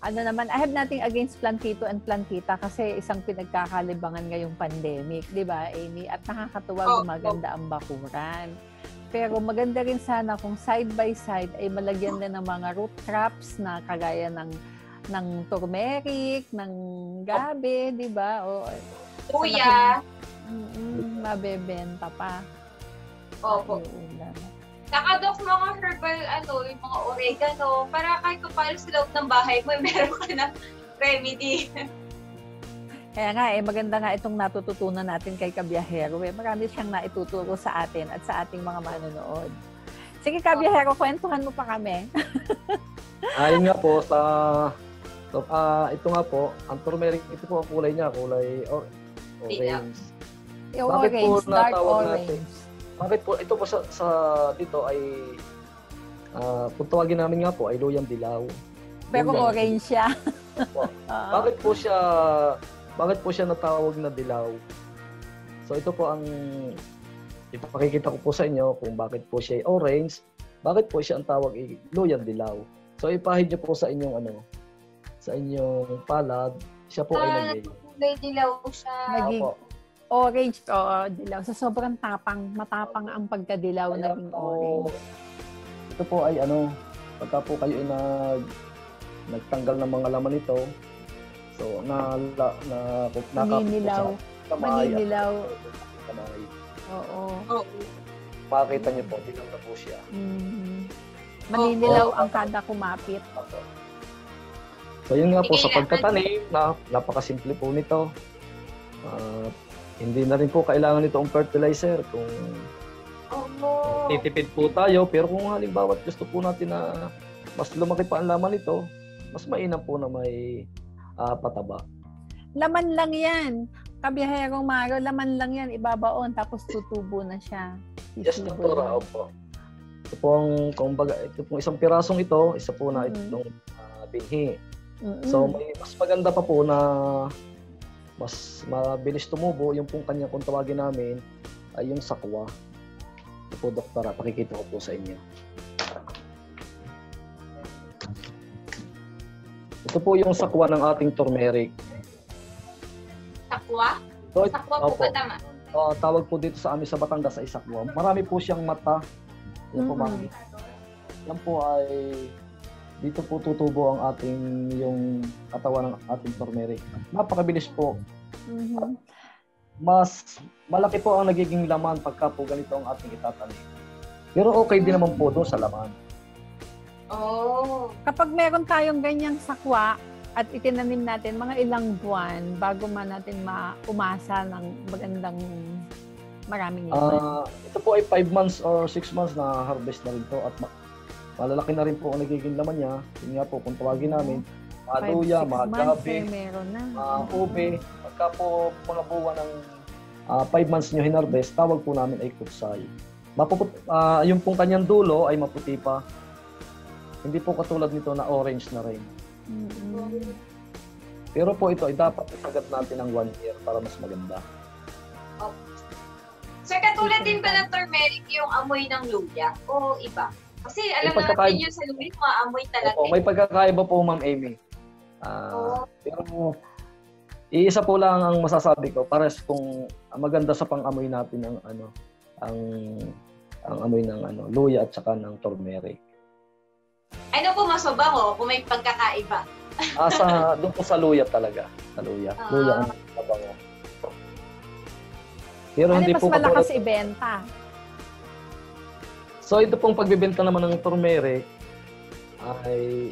ano naman, I have nothing against Plantito and Plantita kasi isang pinagkakalibangan ngayong pandemic, di ba, Amy? At nakakatuwa Oo. gumaganda ang bakuran. Pero maganda rin sana kung side by side ay malagyan din ng mga root crops na kagaya ng ng turmeric, ng gabi, di ba? O Luya. Mm, mabebenta pa. Opo. Saka dok, mga herbal, ano, yung mga oregano, para kahit pa paano sa loob ng bahay mo, meron ka na remedy. Kaya nga eh, maganda nga itong natututunan natin kay Kabiyahero. Eh. Marami siyang naituturo sa atin at sa ating mga manonood. Sige, Kabiyahero, kwentuhan mo pa kami. Ayun nga po sa so, ah, ito nga po, ang turmeric, ito po ang kulay niya, kulay or, orange. Yung Bakit po orange, dark natawag orange. natin? Bakit po ito po sa, sa dito ay ah, kung tawagin namin nga po ay luyang dilaw. Pero Yun lang. orange siya. Oo. Bakit po siya bakit po siya natawag na dilaw? So ito po ang ipapakikita ko po sa inyo kung bakit po siya ay orange, bakit po siya ang tawag ay luyang dilaw. So ipahid niyo po sa inyong ano sa inyong palad, siya po ay Ah, lagay. Kulay dilaw siya. Naging. Orange, oo, dilaw. Sa sobrang tapang, matapang ang pagkadilaw Kaya naging orange. Ito po ay ano, pagka po kayo ay nag, nagtanggal ng mga laman nito, so na na na, na Maninilaw. Maninilaw. Kamay. Oo. Oo. Makikita niyo po, dilaw na po siya. Mhm. Maninilaw Oo. ang kada kumapit. Apo. So yun nga po sa pagtatanim, na napakasimple po nito. Ah, hindi na rin po kailangan nito ang fertilizer kung Oo. titipid po tayo pero kung halimbawa gusto po natin na mas lumaki pa ang laman nito, mas mainam po na may ah, pataba. Laman lang yan. Kabiyaherong Maro, laman lang yan. Ibabaon, tapos tutubo na siya. Yes, Sisibo doktora, na. opo. Ito pong, kumbaga, ito pong isang pirasong ito, isa po na Mhm. itong ah, binhi. Mm-mm. So may mas maganda pa po na mas mabilis tumubo yung pong kanya kung tawagin namin ay yung sakwa. Ito po doktora, pakikita ko po sa inyo. Ito po yung sakwa ng ating turmeric. Sakwa? So, Sakwa po opo. ba tama? Ah, tawag po dito sa amin sa Batangas ay sakwa. Marami po siyang mata. Yan po, Mhm. ma'am. Yan po ay dito po tutubo ang ating yung katawan ng ating turmeric. Napakabilis po. Mhm. Mas malaki po ang nagiging laman pagka po ganito ang ating itatanim. Pero okay din naman po doon sa laman. Oo. Kapag meron tayong ganyang sakwa at itinanim natin mga ilang buwan bago man natin maumasa ng magandang maraming laman. Ah, ito po ay 5 months or 6 months na harvest na rin to at malalaki na rin po ang nagiging laman niya. Yun nga po kung tawagin namin, mga Five, luya, six mga months, gabi, meron na. mga ube. Pagka po mga buwan ng 5 months nyo hinarvest, tawag po namin ay kutsay. Mapuput, ah, yung pong kanyang dulo ay maputi pa. Hindi po katulad nito na orange na rin. Mm-mm. Pero po ito ay dapat isagat natin ng 1 year para mas maganda. Sir, katulad din ba ng turmeric yung amoy ng luya? O iba? Kasi alam May pagkaka- natin yung sa luya, maamoy talaga. Opo, may pagkakaiba po Ma'am Amy. Ah, Oo. Pero iisa po lang ang masasabi ko pares kung maganda sa pang-amoy natin ang ano ang ang amoy ng ano luya at saka ng turmeric. Ano po mas mabango kung may pagkakaiba? Asa doon po sa luya talaga, sa luya. Ah. Luya ang mabango. Pero Ano hindi mas po malakas katulad- ibenta? So ito pong pagbebenta naman ng turmeric ay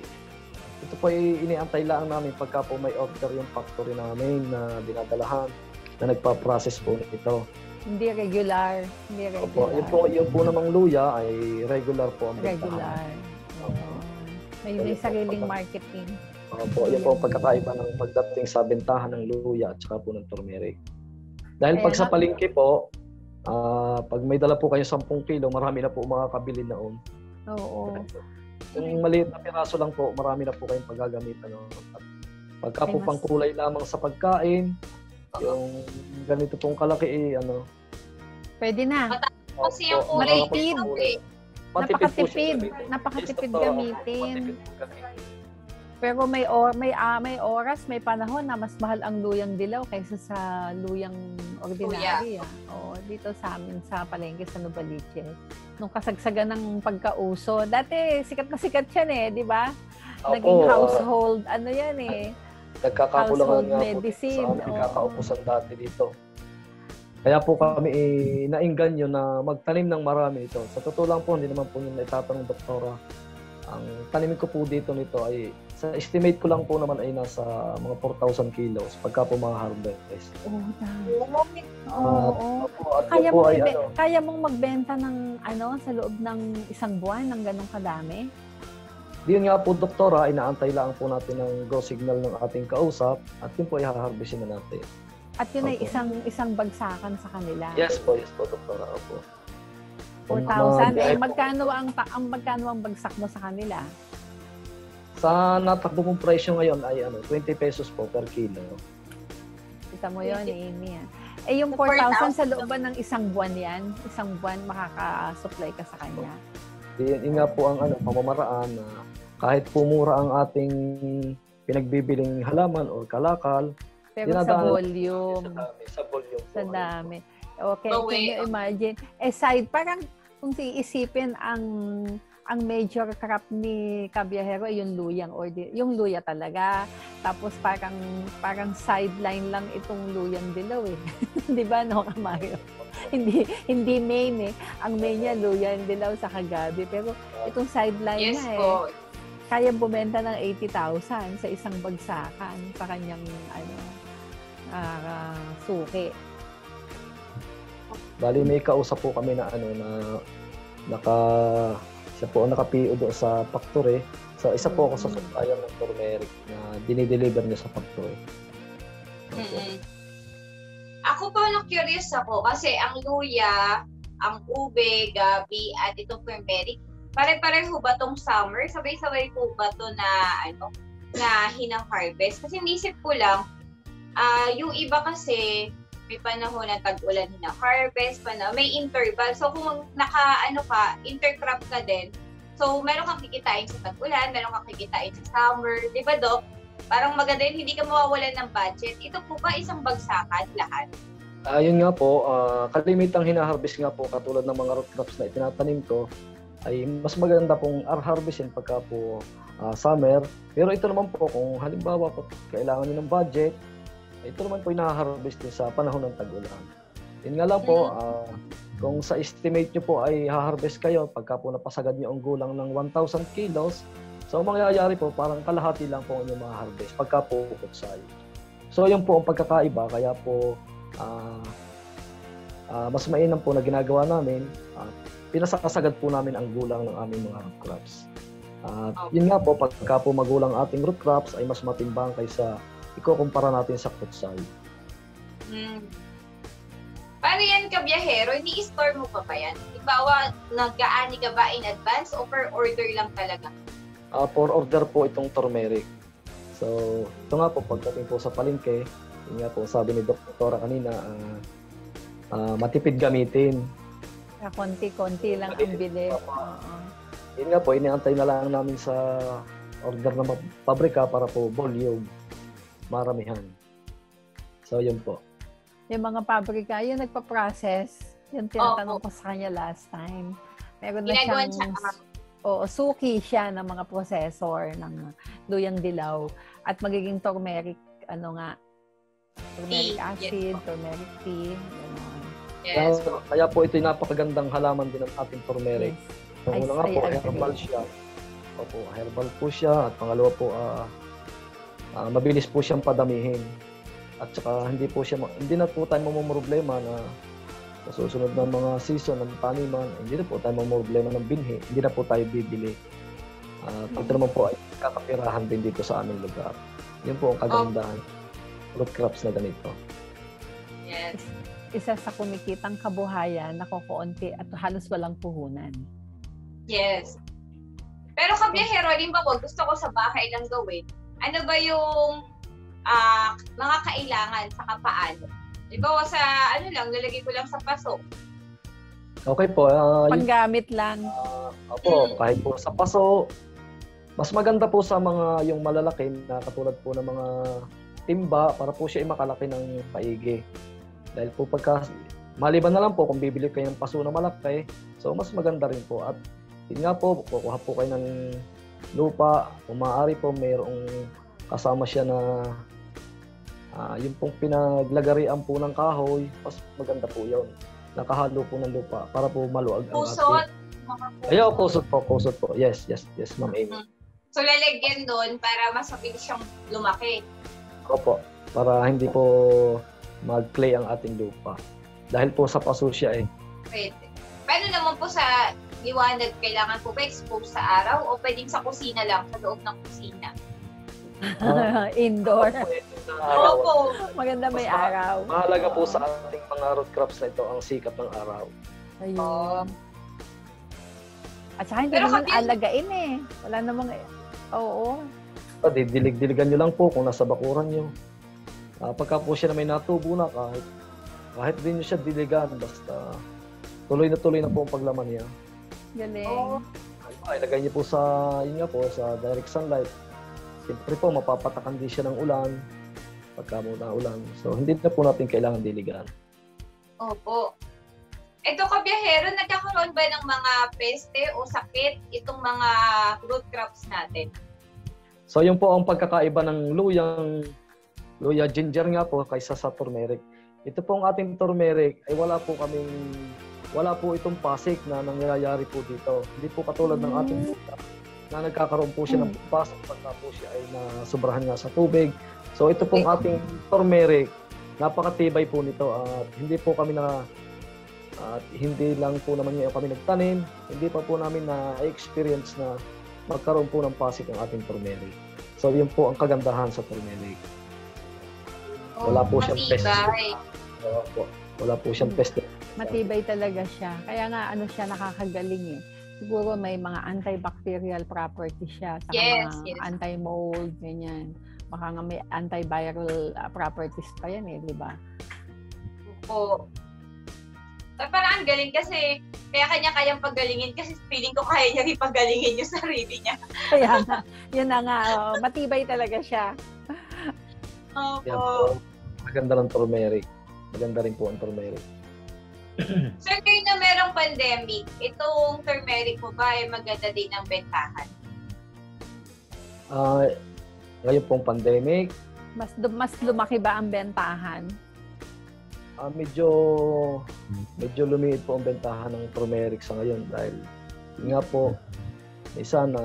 ito po ay iniantay lang namin pagka po may order yung factory namin na dinadalahan na nagpa-process po nito. Hindi regular. Hindi Opo, regular. yun po, yun po namang luya ay regular po ang bentahan. Regular. Opo. May, may sariling marketing. Opo, yun po ang pagkakaiba ng pagdating sa bentahan ng luya at saka po ng turmeric. Dahil Kaya pag sa palengke po, ah, pag may dala po kayo 10 kilo, marami na po makakabili na on. Oo. Kung maliit na piraso lang po, marami na po kayong paggagamitan. No? At pagka po mas- pang kulay lamang sa pagkain, yung ganito pong kalaki eh, ano. Pwede na. Kasi yung opo, kulay Matipid. eh. Siya Napakatipid. gamitin. Napakatipid gamitin. Po. Pero may or, may ah, may oras, may panahon na mas mahal ang luyang dilaw kaysa sa luyang ordinary. Ah. Oo, dito sa amin sa palengke sa Novaliches. Nung kasagsagan ng pagkauso. Dati sikat na sikat yan eh, di ba? Naging ah, household, ano yan eh. Nagkakakulangan household nga po medicine, sa aming oo. kakaupusan dati dito. Kaya po kami eh, naingganyo na magtanim ng marami ito. Sa totoo lang po, hindi naman po nila itatanong doktora. Ang tanimin ko po dito nito ay sa estimate ko lang po naman ay nasa mga 4,000 kilos pagka po mga harvest. Oh, dami. Oo. At yun Kaya po mo ay ano, kaya mong magbenta ng ano sa loob ng isang buwan ng ganong kadami? Yun nga po, doktora, inaantay lang po natin ng go signal ng ating kausap at yun po i-harvestin na natin. At yun ay Opo. isang isang bagsakan sa kanila. Yes po, yes po, doktora. Opo. Kung 4,000 mga eh magkano ang ta- ang magkano ang bagsak mo sa kanila? Sa natakbo mong presyo ngayon ay ano, 20 pesos po per kilo. Kita mo yon Amy. ah. Eh yung So, 4,000 sa 4,000 loob ba ng isang buwan yan? Isang buwan makaka-supply ka sa kanya. Yun, yun nga po ang ano, pamamaraan na kahit pumura ang ating pinagbibiling halaman o kalakal, Pero sa volume, sa dami, sa volume sa dami. Okay, Bawi. can you imagine? Eh side, parang kung iisipin ang ang major crop ni Caballero ay yung luyang or yung luya talaga. Tapos parang parang sideline lang itong luyang dilaw eh. 'Di ba no, Mario? hindi hindi main eh. Ang main niya luyang dilaw sa kagabi pero itong sideline Yes niya eh po. kaya bumenta ng 80,000 sa isang bagsakan sa kanyang ano ah, suki. Bali may kausap po kami na ano na naka siya po ang naka-PO doon sa factory. So isa po ako sa Mm. supplier ng turmeric na dinideliver niya sa factory. Opo. Mm-mm. Ako po, no, curious ako kasi ang luya, ang ube, gabi, at itong turmeric, pare-pareho ba tong summer? Sabay-sabay po ba to na, ano, na hinang-harvest? Kasi nisip ko lang, ah yung iba kasi, may panahon na tag-ulan hina-harvest, pana, may interval. So kung naka, ano ka, intercrop ka din, so meron kang kikitain sa tag-ulan, meron kang kikitain sa summer, di ba, Doc? Parang maganda yun, hindi ka mawawalan ng budget. Ito po ba isang bagsakan lahat? Ayun nga po, ah, kalimitang hinaharvest nga po katulad ng mga root crops na itinatanim ko ay mas maganda pong harvestin pagka po ah, summer. Pero ito naman po kung halimbawa po kailangan niyo ng budget, ito naman po inaharvest din sa panahon ng tag-ulan. Yun nga lang po, ah, kung sa estimate nyo po ay haharvest kayo pagka po napasagad nyo ang gulang ng 1,000 kilos, so ang mangyayari po parang kalahati lang po ang inyong ma-harvest pagka po kutsay. So yun po ang pagkakaiba, kaya po ah ah, mas mainam po na ginagawa namin, ah, pinasakasagad po namin ang gulang ng aming mga root crops. At yun nga po, pagka po magulang ating root crops ay mas matimbang kaysa ikukumpara natin sa kutsay. Hmm. Paano yan ka biyahero? Ini-store mo pa ba yan? Ibawa, nag-aani ka ba in advance o per order lang talaga? Ah, for order po itong turmeric. So, ito nga po, pagdating po sa palengke, yun nga po, sabi ni Doktora kanina, ah, ah, matipid gamitin. Ah, Konti-konti lang ang bili. Oo. Yun nga po, iniantay na lang namin sa order ng pabrika para po volume, maramihan. So, yun po. Yung mga pabrika, yung nagpa-process, yung tinatanong ko sa kanya last time. Meron na siyang, siya, oo, suki siya ng mga processor ng luyang dilaw at magiging turmeric, ano nga, turmeric yes acid, turmeric tea, gano'n. Yes. Kaya, kaya po ito yung napakagandang halaman din ng ating turmeric. Yes. I- una nga po, herbal siya. Opo, herbal po siya. At pangalawa po, ah, ah, mabilis po siyang padamihin. At saka hindi po siya, hindi na po tayo mamumroblema na sa susunod ng mga season ng taniman, hindi na po tayo mamumroblema ng binhi, hindi na po tayo bibili. At ito naman po ay kakapirahan din dito sa aming lugar. Yun po ang kagandahan. Root crops na ganito. Yes. Isa sa kumikitang kabuhayan na kukunti at halos walang puhunan. Yes. Pero kabiyahero, halimbawa, gusto ko sa bahay lang gawin, ano ba yung ah, mga kailangan sa kapaano? Halimbawa sa, ano lang, lalagay ko lang sa paso. Okay po. yun Panggamit lang. Ah, opo, kahit po sa paso, mas maganda po sa mga yung malalaki na katulad po ng mga timba para po siya ay makalaki ng paigi. Dahil po pagka, maliban na lang po kung bibili kayo ng paso na malaki, so mas maganda rin po. At yun nga po, kukuha po kayo ng lupa, kung maaari po mayroong kasama siya na ah, yung pong pinaglagarian po ng kahoy, mas maganda po yun. Nakahalo po ng lupa para po maluag ang mga Ayaw, kusot po, kusot po. Yes, yes, yes, Ma'am Amy. So, lalagyan doon para mas mabilis siyang lumaki. Opo, para hindi po mag-clay ang ating lupa. Dahil po sa paso siya eh. Pwede. Paano naman po sa liwanag, kailangan po ba expose sa araw o pwedeng sa kusina lang, sa loob ng kusina? Ah, Indoor. Opo. Maganda may Mas ma- araw. Mahalaga po sa ating mga root crops na ito ang sikat ng araw. Ayun. At saka hindi naman kami- alagain eh. Wala namang, oo. Ah, Didilig-diligan nyo lang po kung nasa bakuran nyo. Ah, pagka po siya na may natubo na, kahit, kahit din nyo siya diligan, basta tuloy na tuloy na po ang paglaman niya. Galing. Oo. Ay, ilagay niyo po sa, yun nga po, sa direct sunlight. Siyempre po, mapapatakan din siya ng ulan. Pagka muna ulan. So, hindi na po natin kailangan diligan. Opo. Ito kabiyahero, nagkakaroon ba ng mga peste o sakit itong mga root crops natin? So, yun po ang pagkakaiba ng luyang, luya ginger nga po kaysa sa turmeric. Ito pong ating turmeric ay wala po kaming, wala po itong pasik na nangyayari po dito. Hindi po katulad ng ating luya na nagkakaroon po siya ng pasok pagka po siya ay nasubrahan nga sa tubig. So, ito pong ating turmeric, napakatibay po nito at hindi po kami na at hindi lang po naman yung kami nagtanim, hindi pa po namin na-experience na magkaroon po ng pasik ang ating turmeric. So, yun po ang kagandahan sa turmeric. Wala po siyang pest. Wala po, wala po siyang pest. Matibay talaga siya. Kaya nga ano siya nakakagaling eh. Siguro may mga antibacterial property siya. Saka Yes, mga yes. anti-mold, ganyan. Baka nga may antiviral uh, properties pa yan eh, di ba? Opo. So, parang ang galing kasi kaya kanya kayang pagalingin kasi feeling ko kaya niya rin pagalingin yung sarili niya. Kaya nga, yun na nga, oh, matibay talaga siya. Yan Opo. po. Maganda ng turmeric. Maganda rin po ang turmeric. Sir, kayo na merong pandemic, itong turmeric mo ba ay maganda din ang bentahan? Ah, ngayon pong pandemic, Mas, mas lumaki ba ang bentahan? ah, medyo medyo lumiit po ang bentahan ng turmeric sa ngayon dahil nga po isa na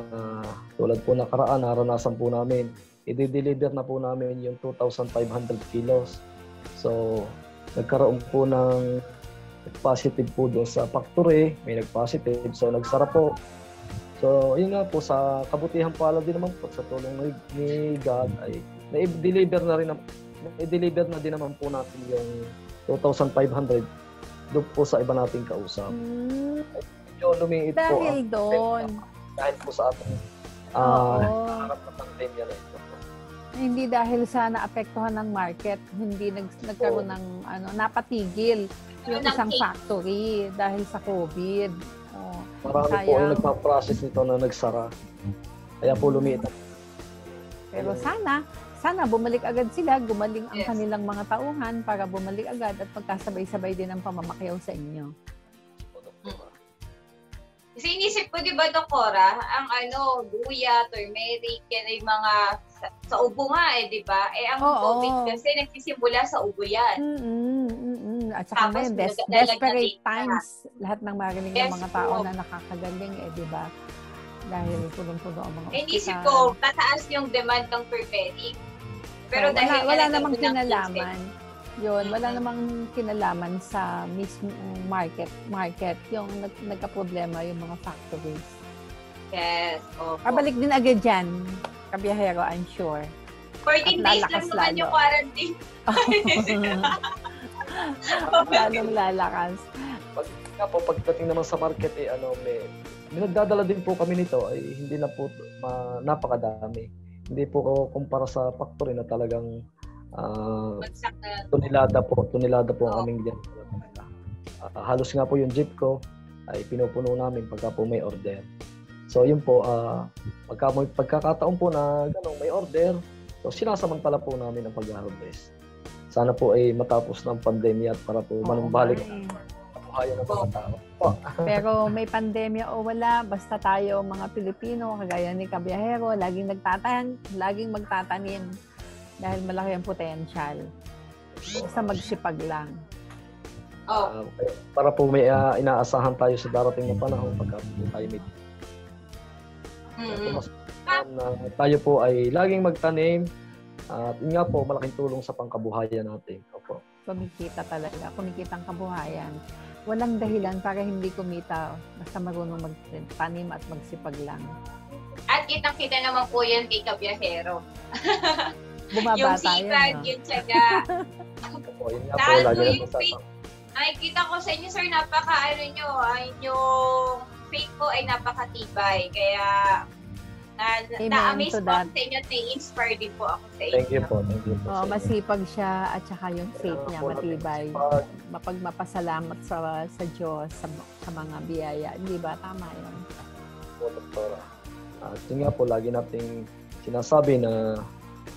tulad po nakaraan naranasan po namin i-deliver na po namin yung 2,500 kilos so nagkaroon po ng positive po doon sa factory may nag-positive so nagsara po so yun nga po sa kabutihan pala din naman po sa tulong ni, ni God ay na-deliver na rin na, i-deliver na din naman po natin yung 2,500 doon po sa iba nating kausap. Hmm, Medyo lumiit po dahil doon. dahil po sa ating Oo. harap na pandemya na ito. Hindi dahil sa naapektuhan ng market, hindi nag, nagkaroon ng ano, napatigil yung Ng isang cake. factory dahil sa COVID. Oh. Marami po Sayang. yung nagpa-process nito na nagsara. Kaya po lumiit. ang- Pero sana, sana bumalik agad sila, gumaling ang Yes. kanilang mga tauhan para bumalik agad at magkasabay-sabay din ang pamamakyaw sa inyo. Kasi inisip ko, di ba, Dokora, ang ano, luya, turmeric, yan ay mga sa, sa ubo nga eh, di ba? Eh, ang Oo. COVID kasi nagsisimula sa ubo yan. Mm-mm, mm-mm. At saka Tapos, ngayon, des- desperate na. times. Lahat ng marinig Yes, ng mga tao po. na nakakagaling eh, di ba? Dahil punong-puno ang mga Eh, inisip ospital. ko, tataas yung demand ng turmeric. Pero Oh, dahil wala, wala namang kinalaman. Yun, wala namang kinalaman sa mismo market. Market, yung nag, nagka-problema yung mga factories. Yes. opo. Pabalik din agad dyan, kabiyahero, I'm sure. 14 At days lang naman lalo. yung quarantine. Lalong lalakas. Kaya po pagdating naman sa market eh ano may, may nagdadala din po kami nito ay hindi na po ma, napakadami. Hindi po ko kumpara sa factory na talagang ah, Bagsak na. tunilada po, tunilada po ang Oo. aming dyan. Ah, halos nga po yung jeep ko ay pinupuno namin pagka po may order. So yun po, ah pagka pagkakataon po na ganun, may order, so sinasamantala po namin ang pag-harvest. Sana po ay matapos ng pandemya at para po Oo manumbalik ang buhayan ng mga tao. Pero may pandemya o wala, basta tayo mga Pilipino, kagaya ni Kabiyahero, laging nagtatayan, laging magtatanim dahil malaki ang potential. Basta magsipag lang. Oh, Ah, para po may ah, inaasahan tayo sa darating na panahon pagka po tayo may mm mas na tayo po ay laging magtanim at yun nga po malaking tulong sa pangkabuhayan natin. Opo. Kumikita talaga, kumikita ang kabuhayan. Walang dahilan para hindi kumita basta marunong magtanim at magsipag lang. At kitang-kita naman po yan kay Kabiyahero. yung Bumabata yan. sipag, no? yung tiyaga. Opo, yun nga po lagi yung na faith. Ay, kita ko sa inyo, sir, napaka, ano nyo, ay, yung faith ko ay napakatibay. Kaya, Amen na-amaze po that. sa inyo at na-inspire din po ako sa inyo. Thank you po. Thank you po. Oh, masipag siya at saka yung faith niya matibay. masipag. Mapag mapasalamat sa sa Diyos sa, sa mga biyaya. Hindi ba tama 'yon? po, Doktora. At yun nga po, lagi nating sinasabi na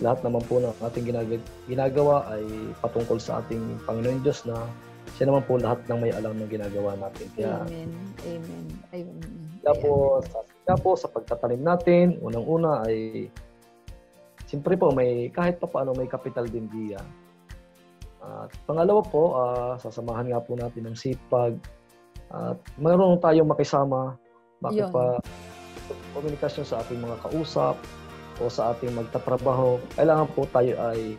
lahat naman po ng ating ginag- ginagawa ay patungkol sa ating Panginoon Diyos na siya naman po lahat ng may alam ng ginagawa natin. Kaya Amen. Amen. Ayun. kaya po, sa, kaya po sa pagtatanim natin, unang-una ay siyempre po may kahit pa paano may capital din diyan. At pangalawa po, ah, sasamahan nga po natin ng sipag at mayroon tayong makisama, makipa komunikasyon sa ating mga kausap o sa ating magtatrabaho. Kailangan po tayo ay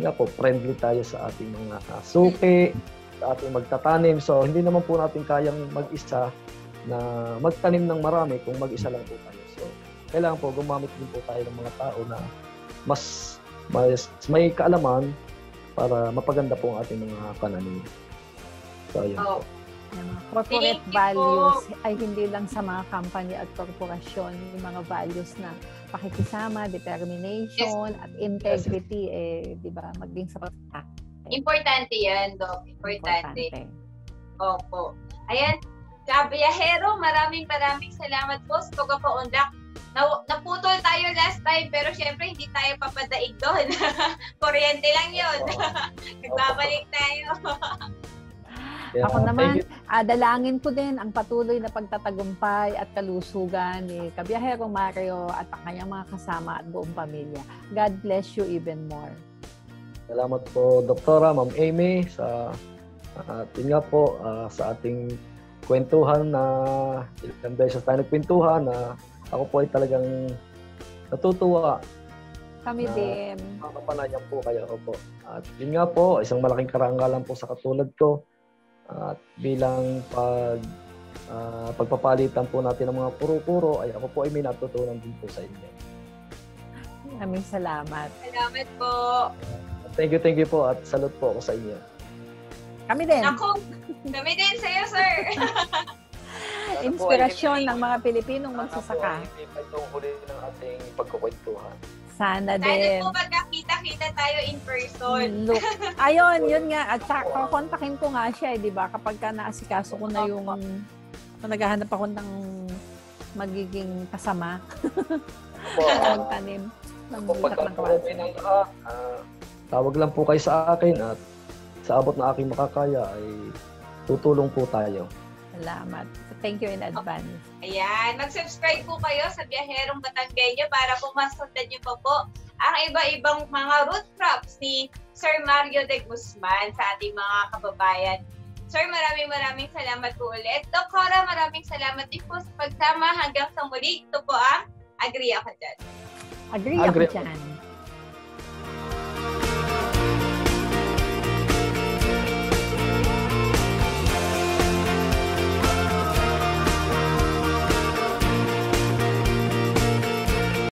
nga po, friendly tayo sa ating mga ah, suki, sa ating magtatanim. So, hindi naman po natin kayang mag-isa na magtanim ng marami kung mag-isa lang po tayo. So, kailangan po gumamit din po tayo ng mga tao na mas, mas may kaalaman para mapaganda po ang ating mga pananim. So, ayun Oh, po. Corporate Thank you po. values ay hindi lang sa mga company at korporasyon. Yung mga values na pakikisama, determination, at integrity, eh, di ba, maging sa pagkakita. importante yan, Doc. Importante. Importante. Opo. Ayan, Kabiyahero, maraming maraming salamat po sa pagpapaundak. Na, naputol tayo last time, pero syempre hindi tayo papadaig doon. Kuryente lang yun. Nagbabalik tayo. Kaya, Ako naman, you. ah, dalangin ko din ang patuloy na pagtatagumpay at kalusugan ni Kabiyahero Mario at ang kanyang mga kasama at buong pamilya. God bless you even more. Salamat po, Doktora, Ma'am Amy, sa at yun nga po, ah, sa ating kwentuhan na ilang beses tayo nagkwentuhan na ako po ay talagang natutuwa Kami Na- din. Makapanayan po kayo po. At yun nga po, isang malaking karangalan po sa katulad ko. At bilang pag ah, pagpapalitan po natin ng mga puro-puro, ay ako po ay may natutunan din po sa inyo. Maraming salamat. Salamat po. Thank you, thank you po at salute po ako sa inyo. Kami din. Ako, kami din sa'yo, sir. Inspirasyon ng mga Pilipinong Sana po magsasaka. ay pa itong huli ng ating pagkukwentuhan. Sana Sana din. po magkakita-kita tayo in person. Look. Ayun, yun nga. At saka, kakontakin ko nga siya, eh, di ba? Kapag ka naasikaso ko na yung kung naghahanap ako ng magiging kasama Po, magtanim ng Kung lahat ng ah, tawag lang po kayo sa akin at sa abot na aking makakaya ay tutulong po tayo. Salamat. Thank you in advance. Ayan, mag-subscribe po kayo sa Biyaherong Batanggenyo para po masundan niyo pa po ang iba-ibang mga root crops ni Sir Mario de Guzman sa ating mga kababayan. Sir, maraming maraming salamat po ulit. Doc Cora, maraming salamat din po sa pagsama hanggang sa muli. Ito po ang Agree Ako Dyan. Agree, Agree ako ako. dyan.